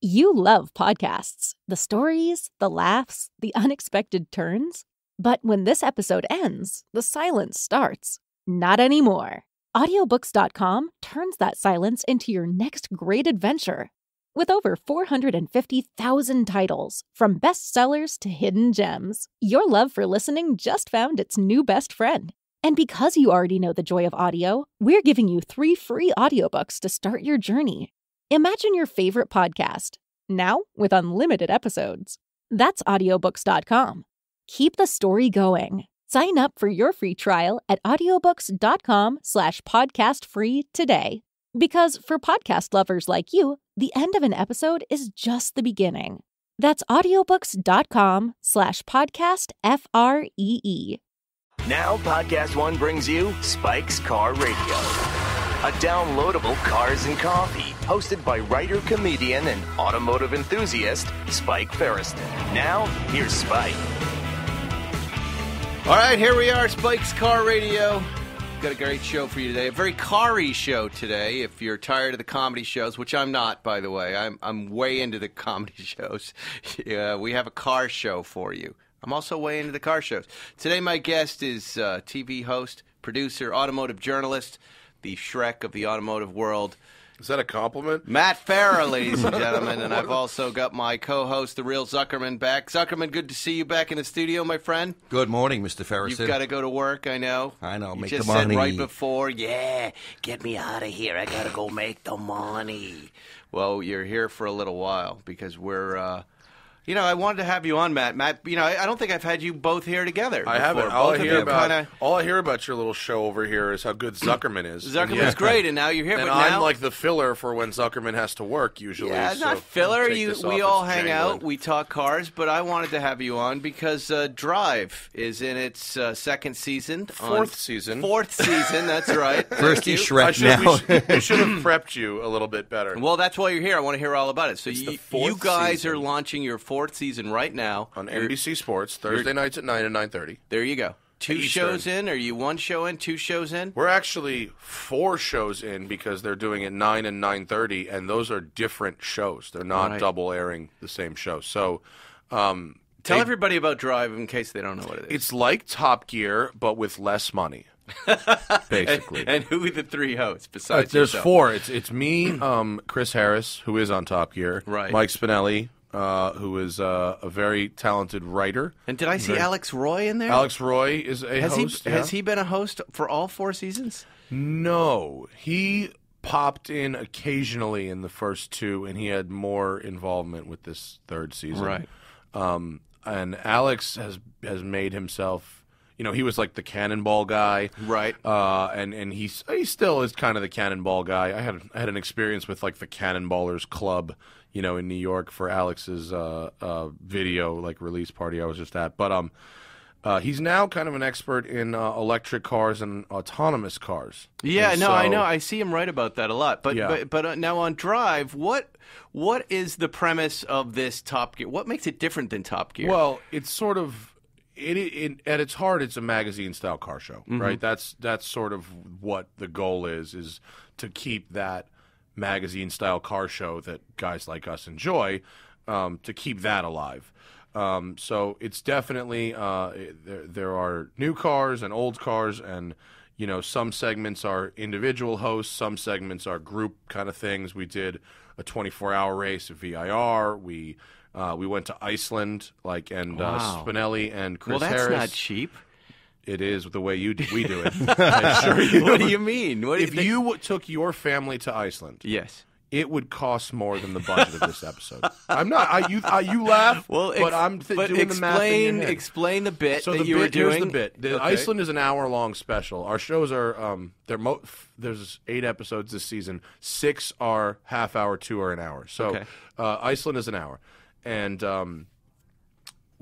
You love podcasts the stories, the laughs, the unexpected turns. But when this episode ends, the silence starts. Not anymore. Audiobooks.com turns that silence into your next great adventure. With over 450,000 titles, from bestsellers to hidden gems, your love for listening just found its new best friend. And because you already know the joy of audio, we're giving you three free audiobooks to start your journey. Imagine your favorite podcast, now with unlimited episodes. That's audiobooks.com. Keep the story going. Sign up for your free trial at audiobooks.com slash podcast free today. Because for podcast lovers like you, the end of an episode is just the beginning. That's audiobooks.com slash podcast F R E E. Now, Podcast One brings you Spike's Car Radio, a downloadable cars and coffee hosted by writer, comedian, and automotive enthusiast Spike Feresten. Now, here's Spike. All right, here we are, Spike's Car Radio. Got a great show for you today. A very car show today. If you're tired of the comedy shows, which I'm not, by the way, I'm I'm way into the comedy shows. yeah, we have a car show for you. I'm also way into the car shows. Today, my guest is uh, TV host, producer, automotive journalist, the Shrek of the automotive world. Is that a compliment? Matt Farah, ladies and gentlemen, and I've also got my co-host, the real Zuckerman, back. Zuckerman, good to see you back in the studio, my friend. Good morning, Mr. Ferris. You've got to go to work, I know. I know, You make just the money. said right before, yeah, get me out of here. I got to go make the money. Well, you're here for a little while because we're, uh, you know, I wanted to have you on, Matt. Matt, you know, I, I don't think I've had you both here together. I before. haven't. All Both I hear you about kinda- all I hear about your little show over here is how good Zuckerman is. Zuckerman's yeah. great, and now you're here. And but I'm now, like the filler for when Zuckerman has to work usually. Yeah, so not filler. You, we all hang jangling. out, we talk cars, but I wanted to have you on because uh, Drive is in its uh, second season, on- Fourth season. Fourth season, that's right. First Thank he's you. I Shrek should, now. we, should, we should have prepped you a little bit better. Well, that's why you're here. I want to hear all about it. So It's you, you guys season. are launching your fourth season right now on You're- NBC Sports Thursday nights at nine and nine thirty. There you go. Two Eastern. shows in. Are you one show in? Two shows in? We're actually four shows in because they're doing it nine and nine thirty, and those are different shows. They're not Right. double airing the same show. So. Um, Tell everybody about Drive in case they don't know what it is. It's like Top Gear, but with less money. basically. and who are the three hosts Uh, besides there's yourself? four. It's it's me, um, Chris Harris, who is on Top Gear, Right. Mike Spinelli, uh, who is uh, a very talented writer. And did I see Alex Roy in there? Alex Roy is a has host. he yeah. has he been a host for all four seasons? No, he popped in occasionally in the first two, and he had more involvement with this third season. Right. Um, and Alex has has made himself. You know, he was like the cannonball guy, Right. Uh, and and he's he still is kind of the cannonball guy. I had I had an experience with like the Cannonballers Club, you know, in New York for Alex's uh, uh, video like release party I was just at. But um, uh, he's now kind of an expert in uh, electric cars and autonomous cars. Yeah, And no, I know. I see him write about that a lot. But Yeah. but, but uh, now on Drive, what what is the premise of this Top Gear? What makes it different than Top Gear? Well, it's sort of it, it at its heart, it's a magazine style car show, Mm-hmm. right? That's that's sort of what the goal is is to keep that magazine style car show that guys like us enjoy, um, to keep that alive. Um, so it's definitely uh, there. There are new cars and old cars, and you know some segments are individual hosts, some segments are group kind of things. We did a 24 hour race of VIR. We uh, we went to Iceland, like and Wow. uh, Spinelli and Chris well, that's Harris. not cheap. It is the way you do, we do it. I assure you. what do you mean? What If you w- took your family to Iceland, yes. it would cost more than the budget of this episode. I'm not. I, you, I, you laugh, Well, but I'm th- but doing the math explain explain the bit So that the you bit, were doing. here's the bit. The Okay. Iceland is an hour long special. Our shows are um they're mo- f- there's eight episodes this season. Six are half hour, two are an hour. So Okay. uh, Iceland is an hour, and um,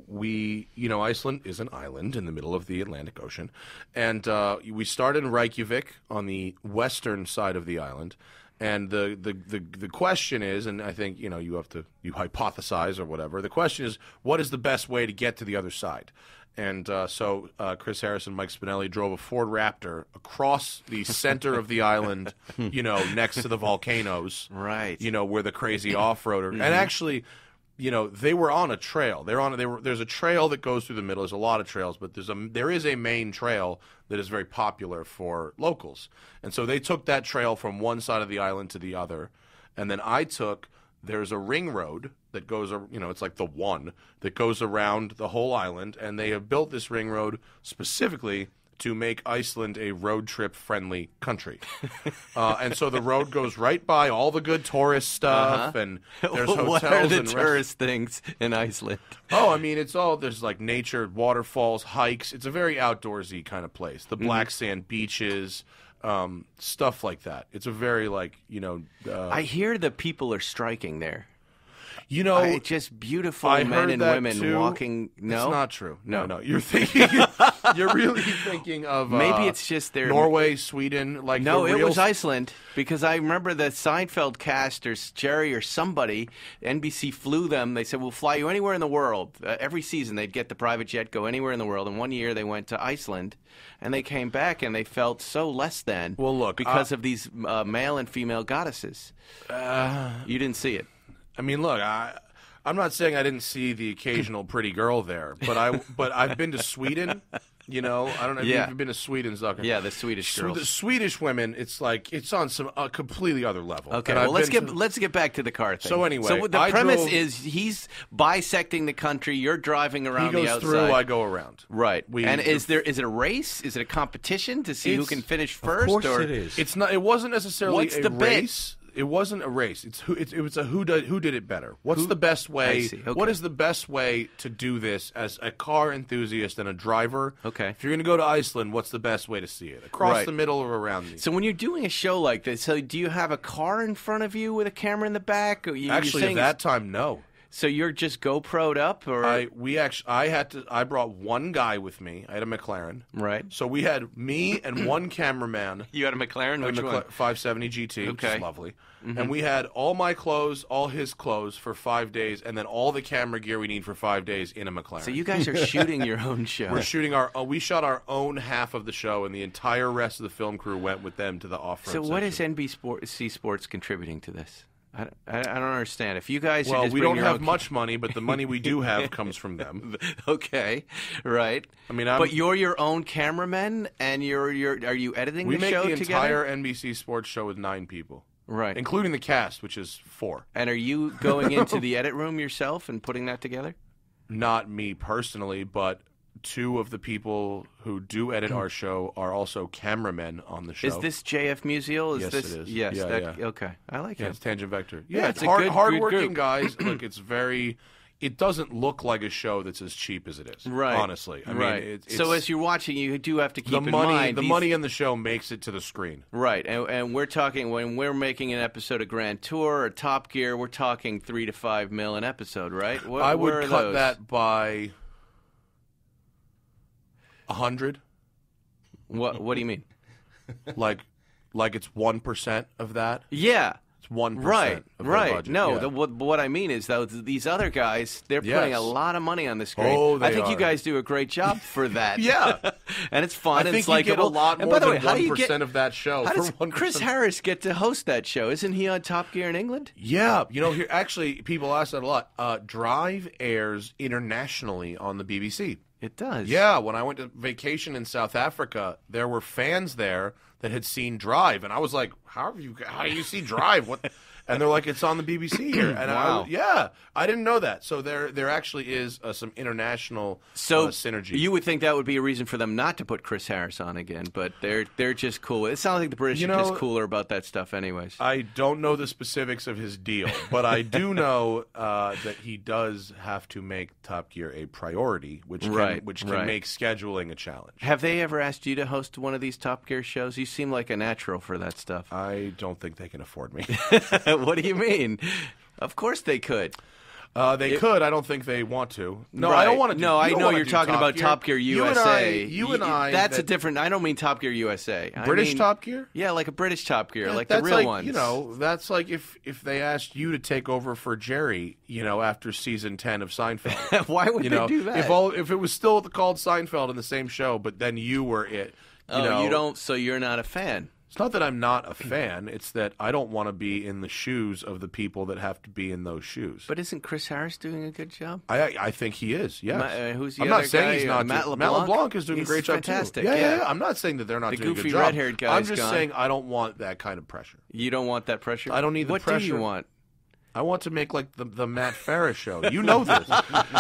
we you know Iceland is an island in the middle of the Atlantic Ocean, and uh, we start in Reykjavik on the western side of the island. And the, the, the, the question is, and I think you know you have to you hypothesize or whatever. The question is, what is the best way to get to the other side? And uh, so uh, Chris Harris and Mike Spinelli drove a Ford Raptor across the center of the island, you know, next to the volcanoes, Right. You know, where the crazy off-roader, and actually, you know, they were on a trail. They're on. They were. There's a trail that goes through the middle. There's a lot of trails, but there's a there is a main trail that is very popular for locals, and so they took that trail from one side of the island to the other, and then I took. There's a ring road that goes, you know, it's like the one that goes around the whole island, and they have built this ring road specifically to make Iceland a road trip friendly country. uh, and so the road goes right by all the good tourist stuff, and there's hotels what are the and rest- tourist things in Iceland? Oh, I mean, it's all there's like nature, waterfalls, hikes. It's a very outdoorsy kind of place. The Mm-hmm. black sand beaches, um, stuff like that. It's a very like you know, uh, I hear the people are striking there. you know, I, just beautiful I men and women too. walking. No, it's not true. No, No. no, you're thinking, you're really thinking of Maybe uh, it's just their Norway, Sweden, like No, it was Iceland because I remember the Seinfeld cast or Jerry or somebody. NBC flew them. They said, "We'll fly you anywhere in the world." Uh, every season, they'd get the private jet, go anywhere in the world. And one year, they went to Iceland, and they came back and they felt so less than. Well, look, because I- of these uh, male and female goddesses. you didn't see it. I mean, look, I I'm not saying I didn't see the occasional pretty girl there, but I but I've been to Sweden. You know, I don't know if Yeah. you've been to Sweden, Zucker. Yeah, the Swedish Sw- girls. The Swedish women, it's like it's on some uh, completely other level. Okay, And well I've let's get to- let's get back to the car thing. So anyway, so the I premise drove- is he's bisecting the country. You're driving around he goes the outside. through, I go around. Right. We- and is there is it a race? Is it a competition to see who can finish first? of first? course or it is. It's not. It wasn't necessarily What's a the bit? It wasn't a race. It's who. It's, it was a who did who did it better. What's the best way? Okay. What is the best way to do this as a car enthusiast and a driver? Okay. If you're going to go to Iceland, what's the best way to see it? Across Right. the middle or around the? So when you're doing a show like this, so do you have a car in front of you with a camera in the back? Or you, Actually, at that time, no. So you're just GoPro'd up, or I we actually I had to I brought one guy with me. I had a McLaren. right? So we had me and one cameraman. You had a McLaren. Which a one? 570 GT, which Okay. is lovely. And we had all my clothes, all his clothes for five days, and then all the camera gear we need for five days in a McLaren. So you guys are shooting your own show. We're shooting our. Uh, we shot our own half of the show, and the entire rest of the film crew went with them to the off-road. so what is section. NBC Sports contributing to this? I, don't- I, I don't understand. If you guys, Well, we don't have much money, but the money we do have comes from them. okay, right. I mean, I'm- but you're your own cameraman, and you're you're are you editing We the make show the together? entire NBC Sports show with nine people, right. including the cast, which is four. and are you going into the edit room yourself and putting that together? Not me personally, but two of the people who do edit our hmm. show are also cameramen on the show. Is this JF Musial? Is Yes, this it is. yes? Yeah, that, yeah. Okay, I like Yeah, it. it's Tangent Vector. Yeah, Yeah, it's it's a hard, good- good hardworking group. guys. Look, it's very. It doesn't look like a show that's as cheap as it is. Right. Honestly, I right. mean, it, so it's- as you're watching, you do have to keep the in money, mind the these- money in the show makes it to the screen. Right, and, and we're talking when we're making an episode of Grand Tour or Top Gear, we're talking three to five mil an episode, right? What, I would are cut those? that by a hundred, What What do you mean? like, like it's one percent of that. Yeah. It's one Right, right. No, the, what, what I mean is though th- these other guys, they're putting a lot of money on the screen. Oh, they I think you are. guys do a great job for that. Yeah. and it's I fun. and think it's you get a lot And more by the than way, how do you get 1% of that show How for does 1%. Chris Harris get to host that show? Isn't he on Top Gear in England? Yeah, you know, here actually, people ask that a lot. Uh, Drive airs internationally on the BBC. It does. Yeah, when I went to vacation in South Africa, there were fans there that had seen Drive, and I was like, "How have you? How do you see Drive? What?" And they're like, "It's on the BBC here." And Wow. I, yeah, I didn't know that. So there, there actually is uh, some international So uh, synergy. You would think that would be a reason for them not to put Chris Harris on again, but they're they're just cool. It sounds like the British You are just cooler about that stuff, anyways. I don't know the specifics of his deal, but I do know uh, that he does have to make Top Gear a priority, which can, Right, which can right. make scheduling a challenge. Have they ever asked you to host one of these Top Gear shows? You seem like a natural for that stuff. I don't think they can afford me. what do you mean? Of course they could. Uh, they It- could. I don't think they want to. No, I don't want to. Do, No, I know you're talking Top about Gear. Top Gear You and USA. I. You and I. That's a different. I don't mean Top Gear USA. I British mean- Top Gear. Yeah, like a British Top Gear, like that's the real like, ones. You know, that's like if if they asked you to take over for Jerry, you know, after season ten of Seinfeld. Why would you they know, do that? If all if it was still called Seinfeld in the same show, but then you were it. You oh, know, you don't. So you're not a fan. It's not that I'm not a fan. It's that I don't want to be in the shoes of the people that have to be in those shoes. But isn't Chris Harris doing a good job? I I think he is. Yes. Ma- uh, who's the I'm other not saying guy? he's Uh, not. Matt doing- LeBlanc? LeBlanc is doing He's a great job fantastic, too. Yeah, yeah. yeah, I'm not saying that they're not The doing a good job. The goofy red-haired guy's I'm just gone. saying I don't want that kind of pressure. You don't want that pressure. I don't need the what do you want? I want to make like the the Matt Farah show. You know this.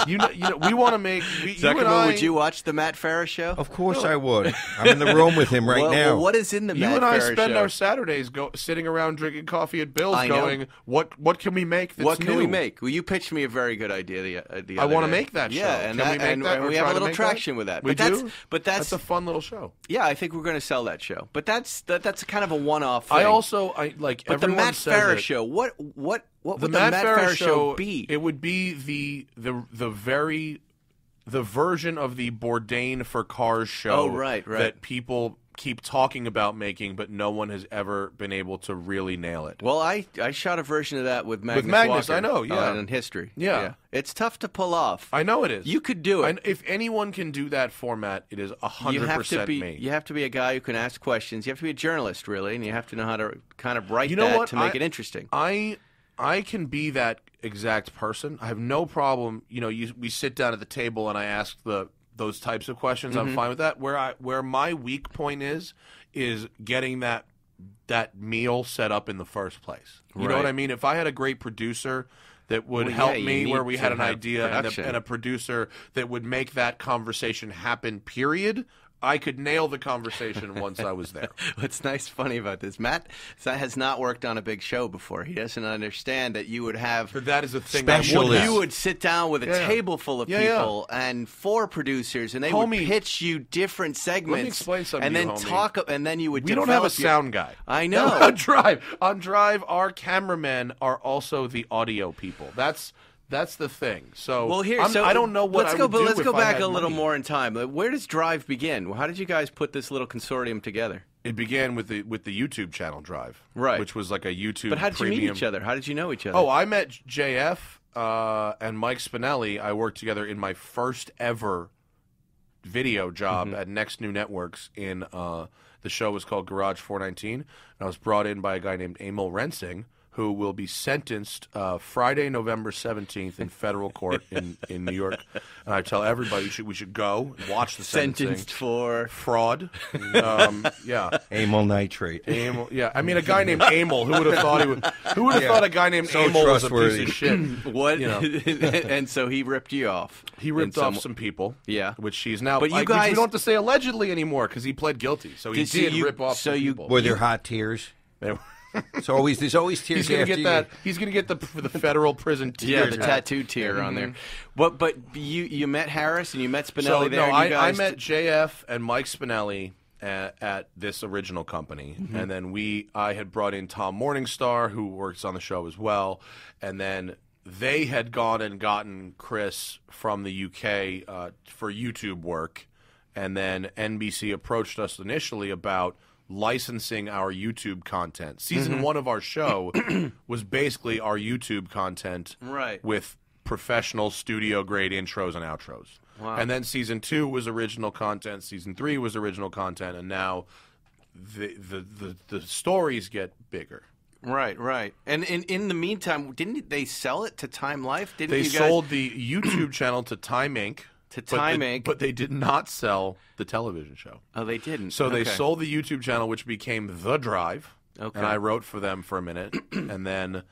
you know. You know. We want to make. We, you and I, would you watch the Matt Farah show? Of course I would. I'm in the room with him right well, now. well, what is in the You Matt and I Ferris spend show? our Saturdays go sitting around drinking coffee at Bill's, I know. going, "What what can we make? That's what can new? we make? Well, you pitched me a very good idea the, uh, the I want to make that show. Yeah, and, can that, we make and, that? and we have a little make traction with that. We but that's, do. But that's, that's a fun little show. yeah. I think we're going to sell that show. But that's that, that's kind of a one-off. I also I like But the Matt says Ferris show. What what what The would Matt, the Matt Farah, show be? It would be the the the very the version of the Bourdain for Cars show. Oh, right, right. That people keep talking about making, but no one has ever been able to really nail it. well, I I shot a version of that with Magnus. With Magnus, Walker, I know, yeah. uh, in history. Yeah. it's tough to pull off. I know it is. You could do it. And if anyone can do that format, it is hundred percent me. you have to be a guy who can ask questions. You have to be a journalist, really, and you have to know how to kind of write You know that what? to make I- it interesting. I I can be that exact person. I have no problem. You know, you, we sit down at the table and I ask the those types of questions. Mm-hmm. I'm fine with that. Where I where my weak point is is getting that that meal set up in the first place. You know what I mean? If I had a great producer that would Well, help yeah, me where we had an idea and a, and a producer that would make that conversation happen period I could nail the conversation once I was there. What's nice, funny about this, Matt has not worked on a big show before. He doesn't understand that you would have But that is a thing would You would sit down with a Yeah, yeah. table full of Yeah, yeah. people and four producers, and they Homie, would pitch you different segments. explain something and to then you, talk, and then you would. We don't have a sound guy. I know. on Drive, on Drive, our cameramen are also the audio people. That's that's the thing. So Well, here, so I don't know what let's I go. would But do let's go back had a little money. more in time. Where does Drive begin? How did you guys put this little consortium together? It began with the with the YouTube channel Drive, Right. Which was like a YouTube. But how did you meet each other? How did you know each other? Oh, I met JF uh, and Mike Spinelli. I worked together in my first ever video job Mm-hmm. at Next New Networks. In uh, the show was called Garage 419, and I was brought in by a guy named Emil Rensing. Who will be sentenced uh, Friday, November seventeenth, in federal court in, in New York? And I tell everybody we should we should go watch the sentencing. sentenced for. fraud. Um, yeah, Amyl nitrate. Amel. Yeah, I mean a guy named Amel. Who would have thought he would? Who would have Yeah. thought a guy named So Amel was a piece of shit? What? You know. and so he ripped you off. He ripped off some- some people. Yeah. which he's now. But you like, guys- we don't have to say allegedly anymore because he pled guilty. So he Did- so did you- rip off so some you- people. Were there hot tears? They were- It's always there's always tears he's gonna get you- that. He's gonna get the the federal prison. tear. Yeah, tear the tattoo tier on there. But but you you met Harris and you met Spinelli So there. no, you I, I met JF and Mike Spinelli at, at this original company, Mm-hmm. and then we I had brought in Tom Morningstar, who works on the show as well, and then they had gone and gotten Chris from the UK uh, for YouTube work, and then NBC approached us initially about licensing our YouTube content. Season Mm-hmm. one of our show was basically our YouTube content, Right. with professional studio grade intros and outros. Wow. And then season two was original content. Season three was original content, and now the the the, the stories get bigger. Right, right. And in in the meantime, didn't they sell it to Time Life? Didn't They you guys, sold the YouTube channel to Time Inc. To but Time the- Inc. but they did not sell the television show. Oh, they didn't. So they sold the YouTube channel, which became The Drive. Okay. And I wrote for them for a minute, and then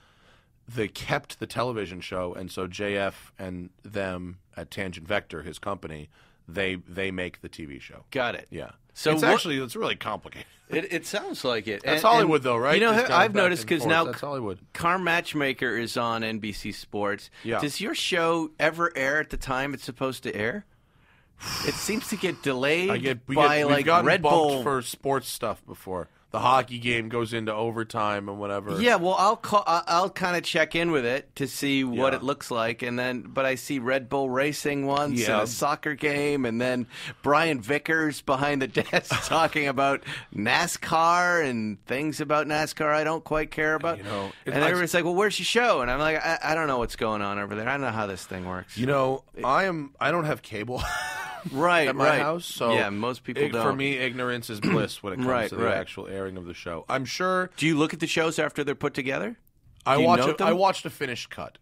they kept the television show, and so JF and them at Tangent Vector, his company, they they make the TV show. Got it. Yeah. So it's what- actually it's really complicated. It, it sounds like it. That's And- Hollywood, and, though, right? You know, I've noticed because now That's Hollywood. Car Matchmaker is on NBC Sports. Yeah. Does your show ever air at the time it's supposed to air? It seems to get delayed I get by get, like Red Bull. for sports stuff before. The hockey game goes into overtime and whatever. Yeah, well, I'll call, I'll kind of check in with it to see what Yeah. it looks like, and then but I see Red Bull Racing once Yeah. and a soccer game, and then Brian Vickers behind the desk talking about NASCAR and things about NASCAR I don't quite care about. You know, it- and everybody's like, "Well, where's your show?" And I'm like, I, "I don't know what's going on over there. I don't know how this thing works." You know, I am. I don't have cable right, at my right. house, so yeah, most people. For me, ignorance is bliss when it comes Right, to the right. actual airing of the show. I'm sure. do you look at the shows after they're put together? I watch. A, I them? watched a finished cut.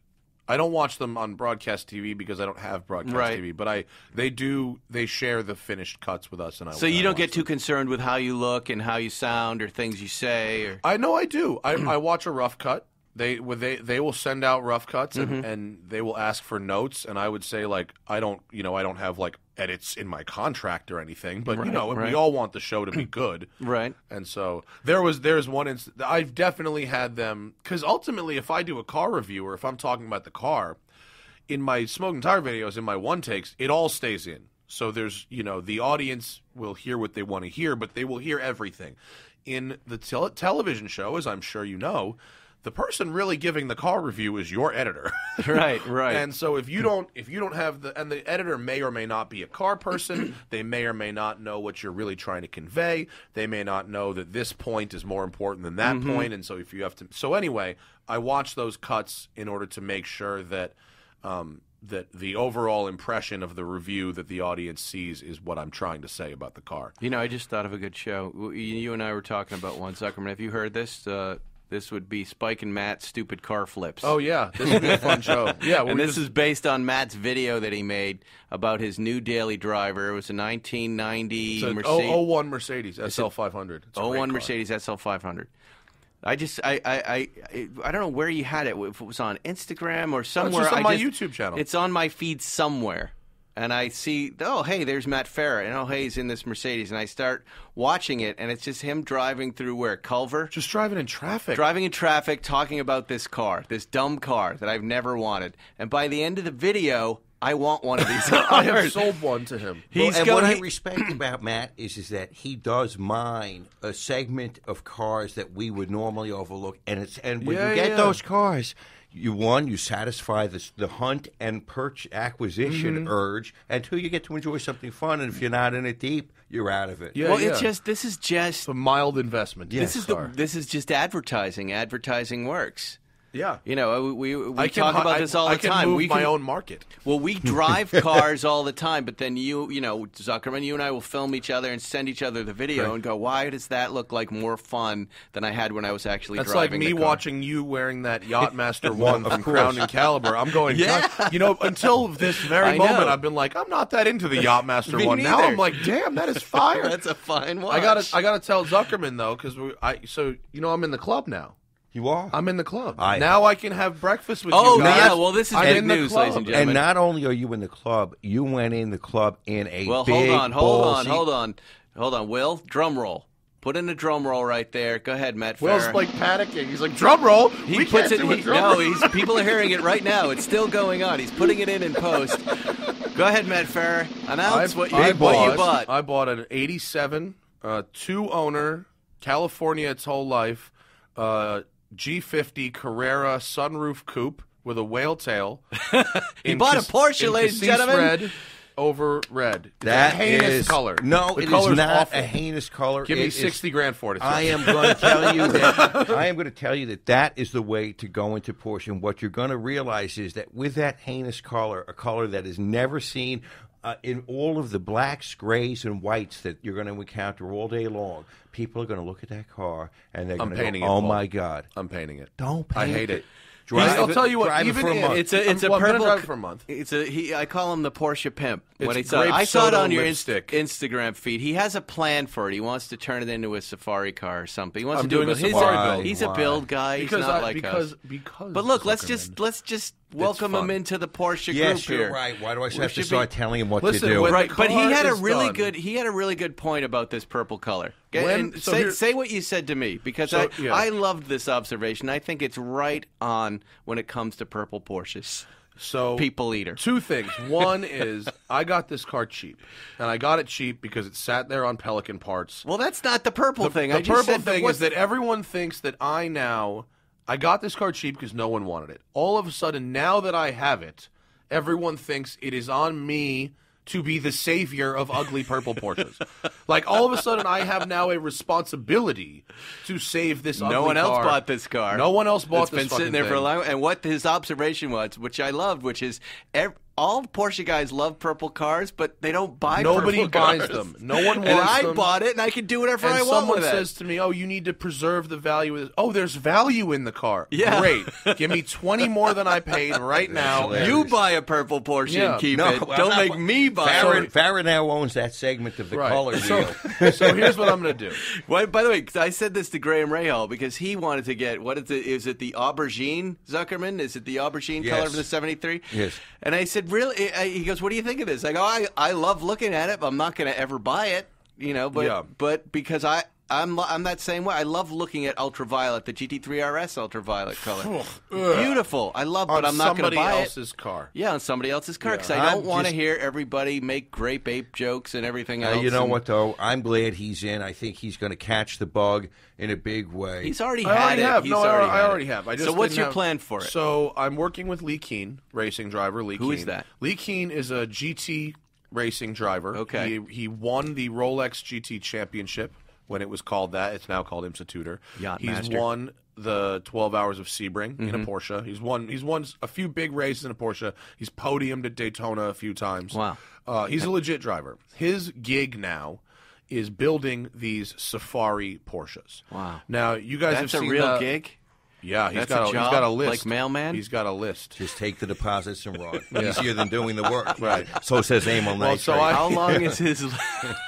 I don't watch them on broadcast TV because I don't have broadcast Right. TV. But I, they do. They share the finished cuts with us, and I. So you I don't watch get too concerned with how you look and how you sound or things you say or I know I do. I, I watch a rough cut. They they they will send out rough cuts and, Mm-hmm. and they will ask for notes and I would say like I don't you know I don't have like edits in my contract or anything but you know right. we all want the show to be good right. and so there was there's one instance I've definitely had them because ultimately if I do a car review or if I'm talking about the car in my Smoking Tire videos in my one takes it all stays in so there's you know the audience will hear what they want to hear but they will hear everything in the tel- television show as i'm sure you know the person really giving the car review is your editor Right, right. and so if you don't if you don't have the and the editor may or may not be a car person, they may or may not know what you're really trying to convey. They may not know that this point is more important than that point, and so if you have to so anyway, I watch those cuts in order to make sure that um, that the overall impression of the review that the audience sees is what I'm trying to say about the car. You know, I just thought of a good show. You you and I were talking about one, Zuckerman. Have you heard this? Uh, this would be Spike and Matt's stupid car flips. Oh yeah, this would be a fun show. Yeah, and this is based on Matt's video that he made about his new daily driver. It was a 1990 it's a Mercedes. 001 Mercedes SL 500. It's a oh, great 01 car. Mercedes SL 500. I just I, I I I don't know where you had it. If it was on Instagram or somewhere. just on I my just- YouTube channel. It's on my feed somewhere, and I see oh hey there's Matt Farah and oh hey he's in this Mercedes and I start watching it and it's just him driving through where Culver. Just driving in traffic. Driving in traffic, talking about this car, this dumb car that I've never wanted, and by the end of the video, I want one of these I cars. have sold one to him. He's and going. what I respect about Matt is is that he does mine a segment of cars that we would normally overlook, and it's and when Yeah, you get yeah. those cars, you one you satisfy the the hunt and perch acquisition Mm-hmm. urge, and two you get to enjoy something fun. And if you're not in it deep, you're out of it. Yeah, well, yeah. it's just this is just a mild investment. yes, this is the this is just advertising. Advertising works. Yeah. You know, we we, talk about I- this all I the can time. Move we my can- own market. Well, we drive cars all the time, but then you, you know, Zuckerman, you and I will film each other and send each other the video and go, "Why does that look like more fun than I had when I was actually driving? That's like me watching you wearing that Yachtmaster one from. Crown and Caliber. I'm going, Yeah. You know, until this very I moment. I've been like, I'm not that into the Yachtmaster one. Now. I'm like, damn, that is fire. That's a fine one. I gotta, I gotta tell Zuckerman though, because I, so you know, I'm in the club now. You are. I'm in the club. I- now I can have breakfast with Oh, you guys. yeah, well, this is I'm big news, ladies and gentlemen. and not only are you in the club, you went in the club in a Well, big hold on, hold on, ballsy- hold on, hold on. Will, drum roll. Put in a drum roll right there. Go ahead, Matt. Will's Farah. like panicking. He's like, drum roll. He we puts can't it. do a He, drum no, he's people are hearing it right now. It's still going on. He's putting it in in post. Go ahead, Matt Farah. Announce I, what you, I what you bought, bought. I bought an '87 uh, two owner California its whole life uh, G50 Carrera sunroof coupe with a whale tail. he bought a Porsche, ladies and gentlemen. Red over red. It's That a heinous is- color. No, the it is not awful. a heinous color. Give me It is- sixty grand for it. I am going to tell you that I am going to tell you that that is the way to go into Porsche. And what you're going to realize is that with that heinous color, a color that is never seen uh, in all of the blacks, grays, and whites that you're going to encounter all day long, people are going to look at that car and they're I'm going to painting go, it, "Oh Paul. my God!" I'm painting it. Don't paint it. I hate it. Drive I'll it- tell you what. drive it even for a month. It's a it's I'm, a well, purple. drive for a month. It's a he. I call him the Porsche pimp. when It's he saw, I saw it on your Inst- Instagram feed. He has a plan for it. He wants to turn it into a safari car or something. He wants I'm to do doing it. a he's safari a, build. He's a build guy. because he's not I, like because us. because. But look, let's just let's just welcome fun. him into the Porsche Yes, group you're here. right. Why do I have to should start be- telling him what Listen, to do? Right, but he had a really done. good he had a really good point about this purple color. When- so say, here- say what you said to me because So, I, yeah. I loved this observation. I think it's right on when it comes to purple Porsches. So People eater. Two things. One is I got this car cheap, and I got it cheap because it sat there on Pelican parts. Well, that's not the purple The, thing. the I purple thing is that everyone thinks that I now I got this car cheap because no one wanted it. All of a sudden, now that I have it, everyone thinks it is on me to be the savior of ugly purple Porsches. like all of a sudden, I have now a responsibility to save this. No one else bought this car. No one else bought It's this. been sitting there for a long. And what his observation was, which I loved, which is ev- all Porsche guys love purple cars, but they don't buy. Nobody purple buys cars. them. No one wants them. And I them. bought it, and I can do whatever and I want someone says to me, "Oh, you need to preserve the value of this." Oh, there's value in the car. Yeah. great. Give me twenty more than I paid right now. You buy a purple Porsche Yeah. and keep No, it. well, Don't make not- me buy Farah, it. Farah now owns that segment of the Right. color So, wheel. so here's what I'm going to do. Well, by the way, I said this to Graham Rahal because he wanted to get what is it? Is it the aubergine Zuckerman? Is it the aubergine Yes. color of the '73? Yes. And I said, really? He goes, "What do you think of this?" I go, "I I love looking at it, but I'm not going to ever buy it." You know, but Yeah. but because I. I'm I'm that same way. I love looking at ultraviolet, the GT3 RS ultraviolet color. Beautiful. I love, but on I'm not going to buy it. Somebody else's car. Yeah, on somebody else's car because Yeah. I don't want to hear everybody make grape ape jokes and everything Uh, you know and what though? I'm glad he's in. I think he's going to catch the bug in a big way. He's already I had already it. have. He's no, I already already, I had already it. have. I just so what's your have- plan for it? So I'm working with Leh Keen, racing driver Leh Who Keen. is that? Leh Keen is a GT racing driver. Okay. He, he won the Rolex GT Championship when it was called that. It's now called IMSA Tudor. Yacht He's Master. won the 12 Hours of Sebring in Mm-hmm. a Porsche. He's won. He's won a few big races in a Porsche. He's podiumed at Daytona a few times. Wow. Uh, he's a legit driver. His gig now is building these Safari Porsches. Wow. Now you guys That's have a seen real the- gig. Yeah, he's That's got a a, he's job, got a list. like mailman? He's got a list. Just take the deposits and run. Easier than doing the work. Right. So says Emil Well, so I- How long is his?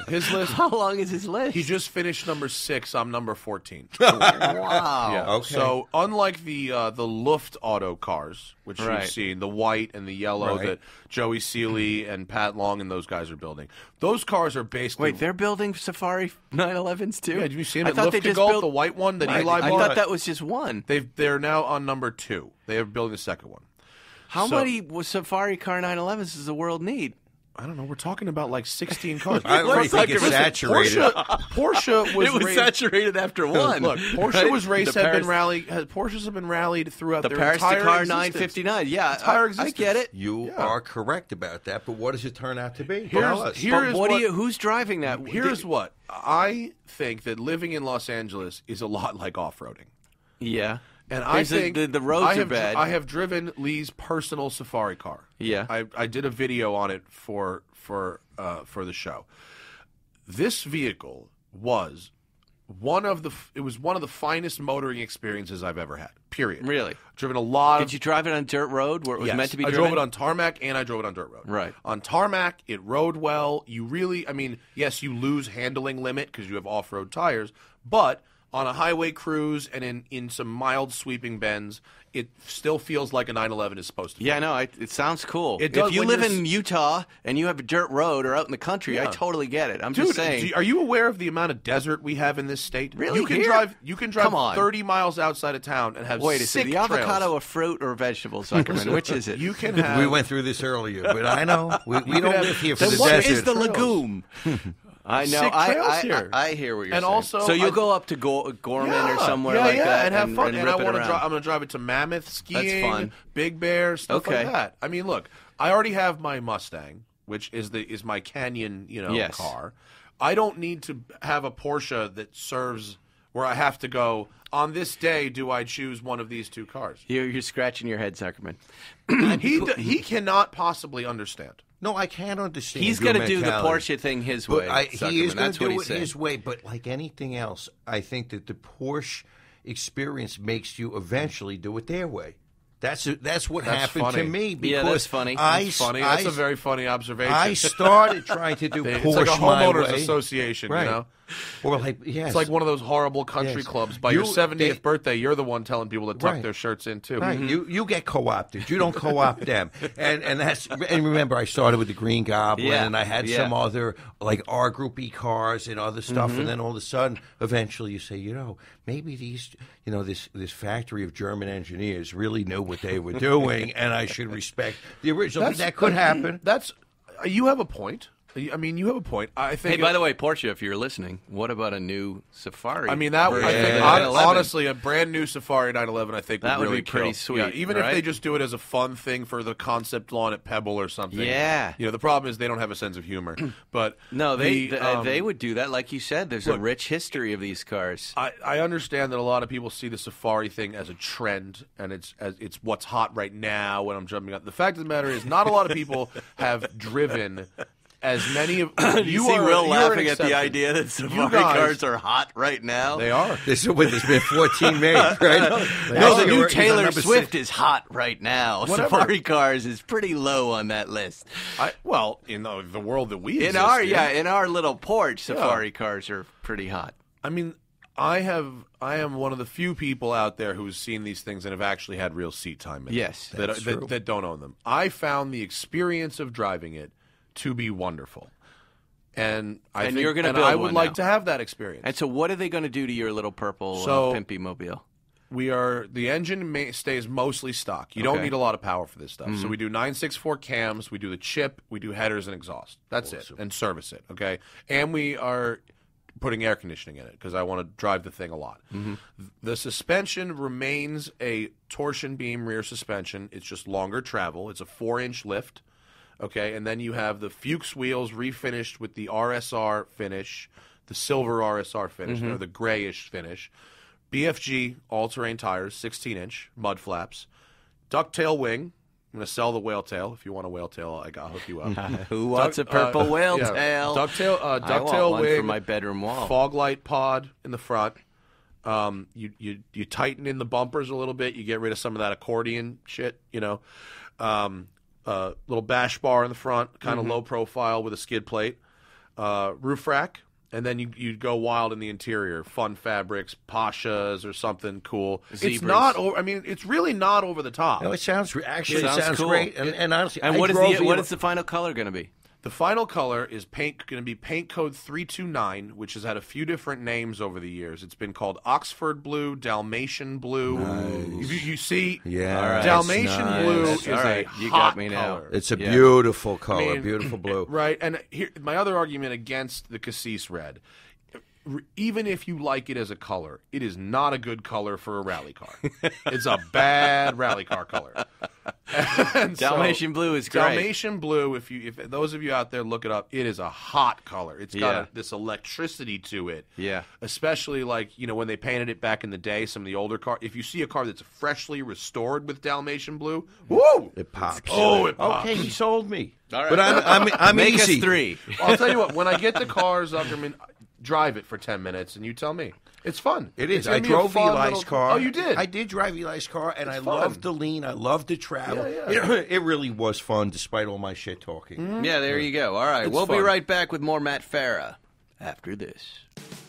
His list. How long is his list? He just finished number six. I'm number fourteen. wow. Yeah. okay. So unlike the uh, the Luft Auto cars, which Right. you've seen, the white and the yellow Right. that Joey Seeley mm-hmm. and Pat Long and those guys are building, those cars are basically. Wait, they're building Safari 911s too. yeah, have you seen I it? thought they just built the white one that Right. Eli I bought. thought that was just one. They've they're now on number two. They are building the second one. How So- many Safari car 911s does the world need? I don't know. We're talking about like 16 cars. I already think it's Listen, saturated. Porsche, Porsche was, it was raised- saturated after one. Look, Porsche right? was raced The have Paris, been rallied. Has, uh, Porsches have been rallied throughout The their Paris entire Dakar existence. 959. Yeah, Entire I, I get it. you Yeah. are correct about that, but what does it turn out to be? Here's- Tell But Here's what, do what- you? Who's driving that? Here's Did- what I think that living in Los Angeles is a lot like off-roading. Yeah. And I think the, the roads I are have, bad. I have driven Leh's personal safari car. Yeah. I, I did a video on it for for uh, for the show. This vehicle was one of the it was one of the finest motoring experiences I've ever had. Period. Really? driven a lot. Did of, you drive it on dirt road where it was Yes. meant to be I driven? drove it on tarmac and I drove it on dirt road. Right. On tarmac, it rode well. You really, I mean, yes, you lose handling limit because you have off-road tires, but on a highway cruise and in, in some mild sweeping bends, it still feels like a 911 is supposed to. Be. Yeah, feel. no, I, it sounds cool. It does if you live you're in Utah and you have a dirt road or out in the country, I totally get it. I'm Dude, just saying. do you- are you aware of the amount of desert we have in this state? Really? You can Here? drive. You can drive Come on. 30 miles outside of town and have Wait, is it sick the avocado trails. a fruit or a vegetable, Zuckerman? Which is it? You can have. we went through this earlier, but I know we, we don't have- live here for Then the what desert. is the legume? I know. I, I, here. I, I hear what you're And saying. also, so you'll I- go up to Go- Gorman or somewhere yeah, like yeah, that and have fun. And, rip I want to drive. I'm going to drive it to Mammoth skiing, fun. Big Bear, stuff Okay. like that. I mean, look, I already have my Mustang, which is the is my Canyon, you know, Yes. car. I don't need to have a Porsche that serves where I have to go on this day. Do I choose one of these two cars? You're, you're scratching your head, Zuckerman. he d- he cannot possibly understand. No, I can't understand. He's going to do the. Porsche thing his way. I, he is going to do it saying. his way. But like anything else, I think that the Porsche experience makes you eventually do it their way. That's that's what That's happened to me. Because Yeah, that's funny. I, It's funny. That's a very funny observation. I started trying to do Porsche it's like a homeowners association, right? you know. Or like yes, It's like one of those horrible country Yes. clubs. By You- your 70th they- birthday, you're the one telling people to tuck Right. their shirts in too. Right. You you get co opted. You don't co opt them. And and that's and remember I started with the Green Goblin Yeah, and I had yeah. some other like R group E cars and other stuff Mm-hmm. and then all of a sudden eventually you say, you know, maybe these you know, this this factory of German engineers really knew what they were doing, and I should respect the original. But that could happen. That's you have a point. I mean, you have a point. I think. Hey, by the way, Porsche, if you're listening, what about a new Safari? I mean, that I think of the hon- 911? honestly, a brand new Safari 911, I think That would really be pretty kill. sweet, Yeah, even if they just do it as a fun thing for the concept lawn at Pebble or something. Yeah. you know, the problem is they don't have a sense of humor. But No, they the, uh, um, they would do that, like you said. There's a rich history of these cars. I, I understand that a lot of people see the Safari thing as a trend, and it's as it's what's hot right now. When I'm jumping up, the fact of the matter is, not a lot of people have driven as many of you, are you're an exception. that Safari guys- are hot right now. They are. This is when there's been 14 made, right? No, the new we're- he's on Taylor Swift six. is hot right now. Whatever. Safari cars is pretty low on that list. I, well, in the, the world that we In exist our yeah, in our little Porsche, Yeah. Safari cars are pretty hot. I mean, I have I am one of the few people out there who's seen these things and have actually had real seat time. In it, Yes, that, that's that, true. that don't own them. I found the experience of driving it to be wonderful, and I And think, you're gonna and build I would one like now. to have that experience. And so, what are they going to do to your little purple So- uh, pimpy mobile? we are the engine ma- stays mostly stock. You don't Okay. Mm-hmm. need a lot of power for this stuff. So we do 964 cams, we do the chip, we do headers and exhaust. That's it, and service it. Okay, and we are putting air conditioning in it because I want to drive the thing a lot. Mm-hmm. The suspension remains a torsion beam rear suspension. It's just longer travel. It's a four inch lift. Okay, and then you have the Fuchs wheels refinished with the RSR finish, the silver RSR finish, Mm-hmm. or the grayish finish. BFG all terrain tires, 16 inch mud flaps, ducktail wing. I'm going to sell the whale tail. If you want a whale tail, I got hook you up. Who wants a purple uh, whale yeah. tail? Ducktail, uh, ducktail wing for my bedroom wall. Fog light pod in the front. Um, you you you tighten in the bumpers a little bit. You get rid of some of that accordion shit. You know, um, uh, little bash bar in the front, kind Mm-hmm. of low profile with a skid plate, uh, roof rack, and then you you go wild in the interior. Fun fabrics, pashas or something cool. It's Zebras. not. I mean, it's really not over the top. No, it sounds actually It it sounds sounds, cool. great. And, and honestly, and I what is drove the what you- is the final color going to be? The final color is paint going to be paint code 329, which has had a few different names over the years. It's been called Oxford blue, Dalmatian blue. You, you see, Yeah, All right. Dalmatian nice. blue is all right. a You hot got me now. color. It's a Yeah. beautiful color, mean- beautiful blue. Right, and here my other argument against the cassis red. Even if you like it as a color, it is not a good color for a rally car. it's a bad rally car color. And so- Dalmatian blue is great. Dalmatian blue. If you, if those of you out there look it up, it is a hot color. It's got Yeah. a, this electricity to it. Yeah. Especially like you know when they painted it back in the day, some of the older car. If you see a car that's freshly restored with Dalmatian blue, woo! It pops. Oh, it pops. Okay, he sold me. All right. But I'm I'm, I'm Make easy. us three. I'll tell you what. When I get the cars, Zuckerman, drive it for ten minutes, and you tell me. It's fun. It's I drove Eli's little- car. Oh, you did. I did drive Eli's car, and I fun. loved the lean. I loved the travel. Yeah, You know, it really was fun, despite all my shit talking. Mm-hmm. Yeah, there you go. All right, It's we'll be right back with more Matt Farah after this.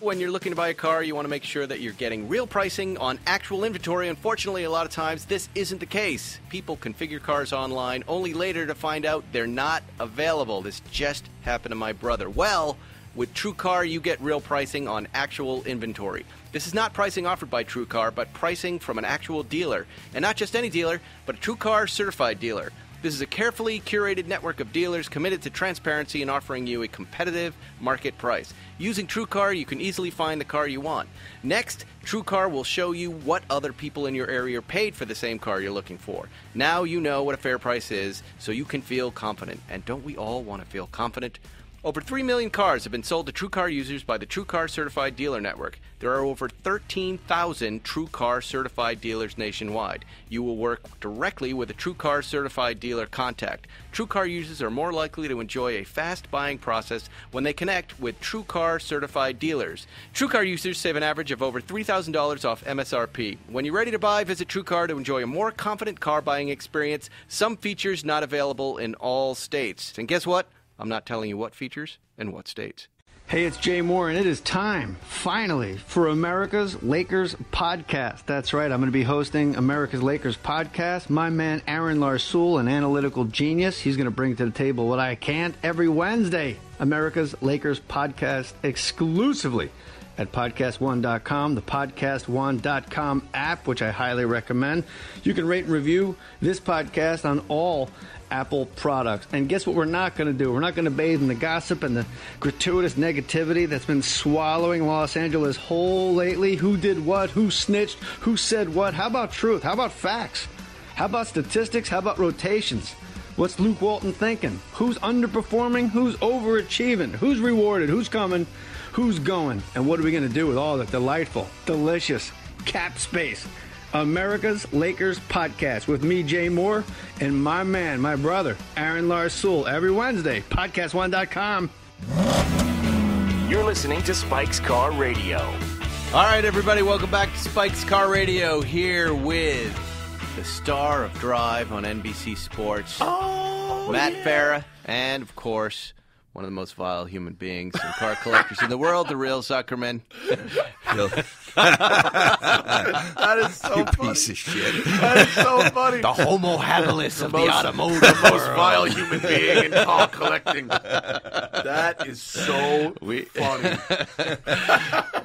When you're looking to buy a car, you want to make sure that you're getting real pricing on actual inventory. Unfortunately, a lot of times this isn't the case. People configure cars online only later to find out they're not available. This just happened to my brother. Well, with TrueCar, you get real pricing on actual inventory. This is not pricing offered by TrueCar, but pricing from an actual dealer. And not just any dealer, but a TrueCar certified dealer. This is a carefully curated network of dealers committed to transparency and offering you a competitive market price. Using TrueCar, you can easily find the car you want. Next, TrueCar will show you what other people in your area paid for the same car you're looking for. Now you know what a fair price is, so you can feel confident. And don't we all want to feel confident? Over 3 million cars have been sold to TrueCar users by the TrueCar Certified Dealer Network. There are over 13,000 TrueCar certified dealers nationwide. You will work directly with a TrueCar certified dealer contact. TrueCar users are more likely to enjoy a fast buying process when they connect with TrueCar certified dealers. TrueCar users save an average of over $3,000 off MSRP. When you're ready to buy, visit TrueCar to enjoy a more confident car buying experience. Some features not available in all states. And guess what? I'm not telling you what features and what states. Hey, it's Jay Mohr, and it is time, finally, for America's Lakers podcast. That's right, I'm going to be hosting America's Lakers podcast. My man Aaron Larsuel, an analytical genius, he's going to bring to the table what I can't every Wednesday. America's Lakers podcast exclusively at podcastone.com, the podcastone.com app, which I highly recommend. You can rate and review this podcast on all Apple products. And guess what we're not going to do? We're not going to bathe in the gossip and the gratuitous negativity that's been swallowing Los Angeles whole lately. Who did what? Who snitched? Who said what? How about truth? How about facts? How about statistics? How about rotations? What's Luke Walton thinking? Who's underperforming? Who's overachieving? Who's rewarded? Who's coming? Who's going? And what are we going to do with all that delightful, delicious cap space? America's Lakers podcast with me, Jay Mohr, and my man, my brother, Aaron Larsuel, every Wednesday. Podcast1.com. You're listening to Spike's Car Radio. All right, everybody, welcome back to Spike's Car Radio here with the star of Drive on NBC Sports, Oh, Matt Farah, and of course, one of the most vile human beings and car collectors in the world, the real Zuckerman. that is so You funny. piece of shit. That is so funny. The Homo habilis of the most- automotive the most vile human being in car collecting. That is so funny.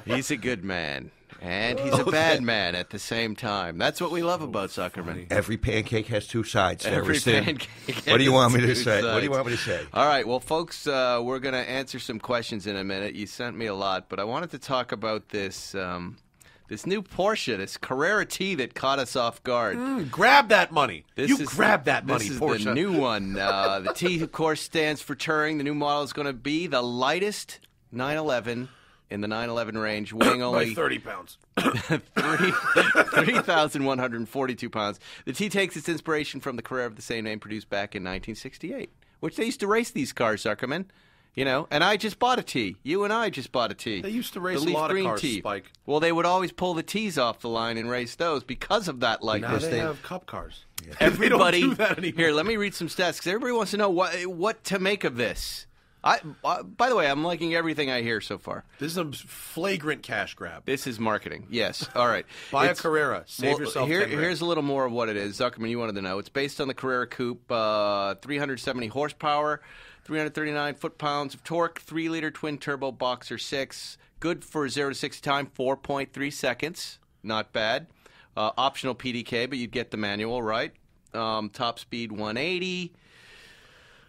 He's a good man, and he's a bad man at the same time. That's what we love about Zuckerman. Every pancake has two sides. Every pancake What do you want me to say? What do you want me to say? All right, well, folks, uh, we're going to answer some questions in a minute. You sent me a lot, but I wanted to talk about this um, this new Porsche, this Carrera T that caught us off guard. Mm, grab that money. This you is grab that money, This is Porsche. the new one. Uh, the T, of course, stands for Touring. The new model is going to be the lightest 911 in the 911 range, weighing only 30 pounds. three 3,142 pounds. The T takes its inspiration from the Carrera of the same name produced back in 1968, which they used to race these cars, Zuckerman. You know, and I just bought a T. You and I just bought a T. They used to race the a leaf lot of green cars, T. Spike. Well, they would always pull the T's off the line and race those because of that likeness. Now they they- have cup cars. Everybody they don't do here. Let me read some stats because everybody wants to know what what to make of this. I, uh, by the way, I'm liking everything I hear so far. This is a flagrant cash grab. This is marketing. Yes. All right. Buy a Carrera. Save well, yourself Here, here's a little more of what it is. Zuckerman, you wanted to know. It's based on the Carrera Coupe, uh, 370 horsepower, 339 foot pounds of torque, 3 liter twin turbo boxer 6. Good for 0 to 60 time, 4.3 seconds. Not bad. Uh, optional PDK, but you'd get the manual, right? Um, top speed 180.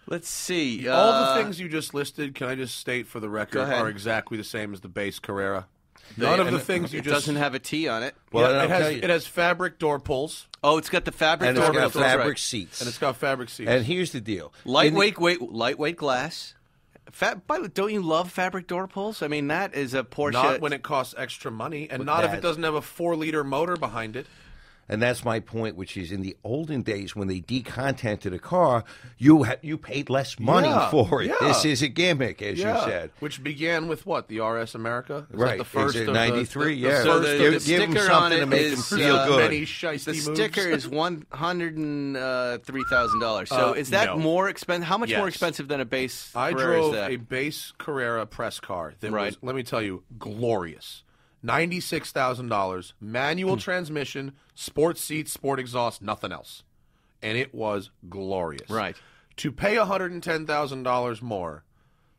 Let's see. All uh, the things you just listed, can I just state for the record, are exactly the same as the base Carrera. None of the things you it just doesn't have a T on it. Well, Yeah, it has it has fabric door pulls Oh, it's got the fabric and it's door got pulls, that's fabric right. seats. and it's got fabric seats. And here's the deal: Lightweight, weight, lightweight glass. Fa- by the way, don't you love fabric door pulls? I mean, that is a Porsche. not when it costs extra money, and not if it doesn't have a four liter motor behind it. And that's my point, which is in the olden days when they decontented a car, you ha- you paid less money Yeah, for it. yeah. This is a gimmick, as you said. which began with what the RS America, Is that Right, the first it's of 93, the, the yeah. So the- the the, give, give them sticker on something to it make is, them feel uh, good. many shiesty the moves. sticker is one hundred and uh, three thousand dollars. So Uh, is that no. more expensive? How much more expensive than a base? I Carrera is drove that? a base Carrera press car that Right. was, let me tell you, glorious. Ninety-six thousand dollars, manual hmm. transmission, sport seats, sport exhaust, nothing else, and it was glorious. Right. To pay one hundred and ten thousand dollars more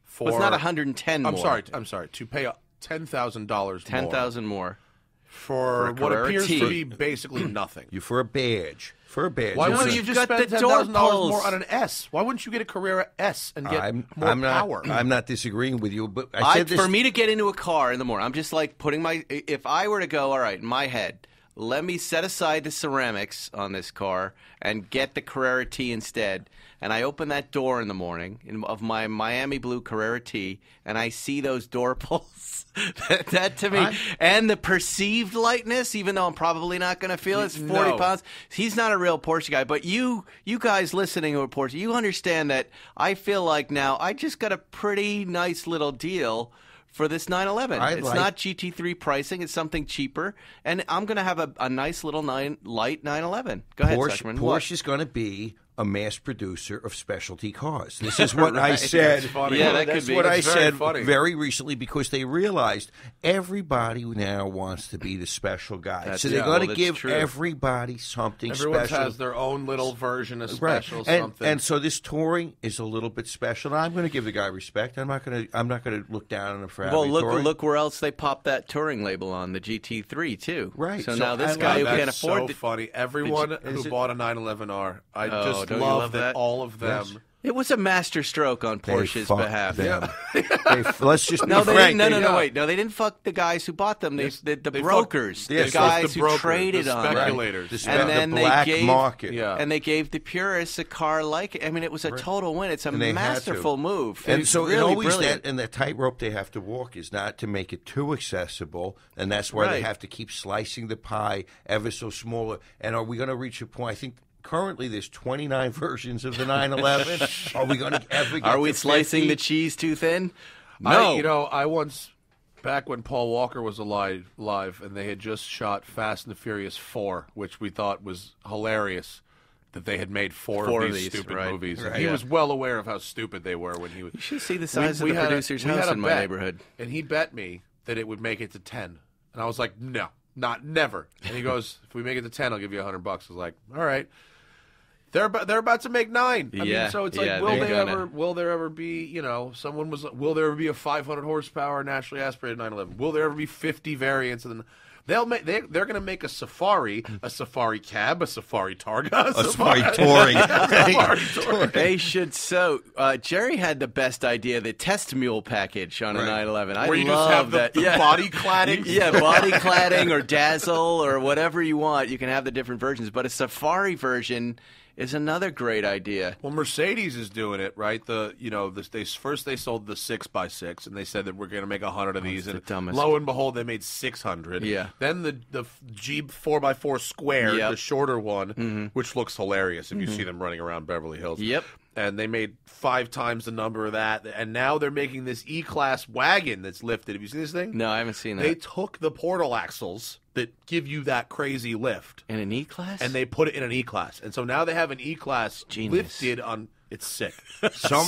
for Well, it's not one hundred and ten. I'm sorry. I'm sorry. To pay ten thousand dollars ten thousand more. for, For what Carrera appears T. to be basically nothing. You for a badge. For a badge. Why wouldn't you just got spend the ten thousand dollars more on an S? Why wouldn't you get a Carrera S and get I'm, more I'm not. power? I'm not disagreeing with you, but I I, this. for me to get into a car in the morning, I'm just like putting my. If I were to go, all right, in my head, let me set aside the ceramics on this car and get the Carrera T instead. And I open that door in the morning in, of my Miami blue Carrera T, and I see those door pulls. that, that to me, I'm- and the perceived lightness, even though I'm probably not going to feel it, it's 40 No. pounds. He's not a real Porsche guy, but you, you guys listening to a Porsche, you understand that I feel like now I just got a pretty nice little deal for this 911. I it's like- not GT3 pricing; it's something cheaper, and I'm going to have a, a nice little nine light 911. Go ahead, Porsche? Porsche is going to be a mass producer of specialty cars. This is what I said. funny. Yeah, that That's could be. what I very said funny. very recently because they realized everybody now wants to be the special guy. That's- so they're yeah, going well, to that's give true. everybody something special. Everyone special. has their own little version of special and, something. and so this touring is a little bit special. I'm going to give the guy respect. I'm not going to. I'm not going to look down on him for Well, having look touring. look where else they popped that touring label on the GT3 too. Right. So, So now this I guy who That's can't afford so the- funny. Everyone is who it- bought a 911R, I Oh, just love, love that, that? all of them. Yes. It was a master stroke on Porsche's fucked behalf. them. They let's just No, they frank. didn't, no, no, no, yeah. wait. No, they didn't fuck the guys who bought them. They, They- the, the they fucked- brokers, Yes, the guys fucked the who traded the on them. speculators. The, And the then they black gave- market. Yeah. And they gave the purists a car like it. I mean, it was a total win. It's a And they had to. masterful move. And It's so really it always brilliant. that and the tightrope they have to walk is not to make it too accessible, and that's why they have to keep slicing the pie ever so smaller. And are we going to reach a point? I think currently there's 29 versions of the 911. are we going to ever get Are we to slicing 50? the cheese too thin? I- No. you know, I once back when Paul Walker was alive, live, and they had just shot Fast and the Furious Four, which we thought was hilarious. That they had made four, Four of of these, these, stupid right. movies. Right. he Yeah. was well aware of how stupid they were when he was. You should see the size we of the had a- producer's house a in my bet, neighborhood. And he bet me that it would make it to 10. And I was like, no, not never. And he goes, if we make it to 10, I'll give you a 100 bucks. I was like, all right. They're about, they're about to make nine. I Yeah, mean, so it's yeah, like, will they're gonna. ever? Will there ever be? You know, someone was. Will there ever be a 500 horsepower naturally aspirated 911? Will there ever be 50 variants? And then they'll make. They, they're going to make a Safari, a Safari cab, a Safari Targa, A Safari touring. Safari touring. They should so. Uh, Jerry had the best idea, the test mule package on a 911. I Where you just love have the- that. the yeah. body cladding? yeah, body cladding or dazzle or whatever you want. You can have the different versions, but a safari version is another great idea. Well, Mercedes is doing it right. The you know the, they first they sold the six by six, and they said that we're going to make a hundred of these, the and dumbest. lo and behold, they made six hundred. Yeah. Then the the Jeep four x four square, Yep. Mm-hmm. the shorter one, which looks hilarious if you see them running around Beverly Hills. Yep. And they made five times the number of that, and now they're making this E class wagon that's lifted. Have you seen this thing? No, I haven't seen that. They took the portal axles that give you that crazy lift In an E class? and they put it in an E class. And so now they have an E class Genius. lifted on. It's sick. Some,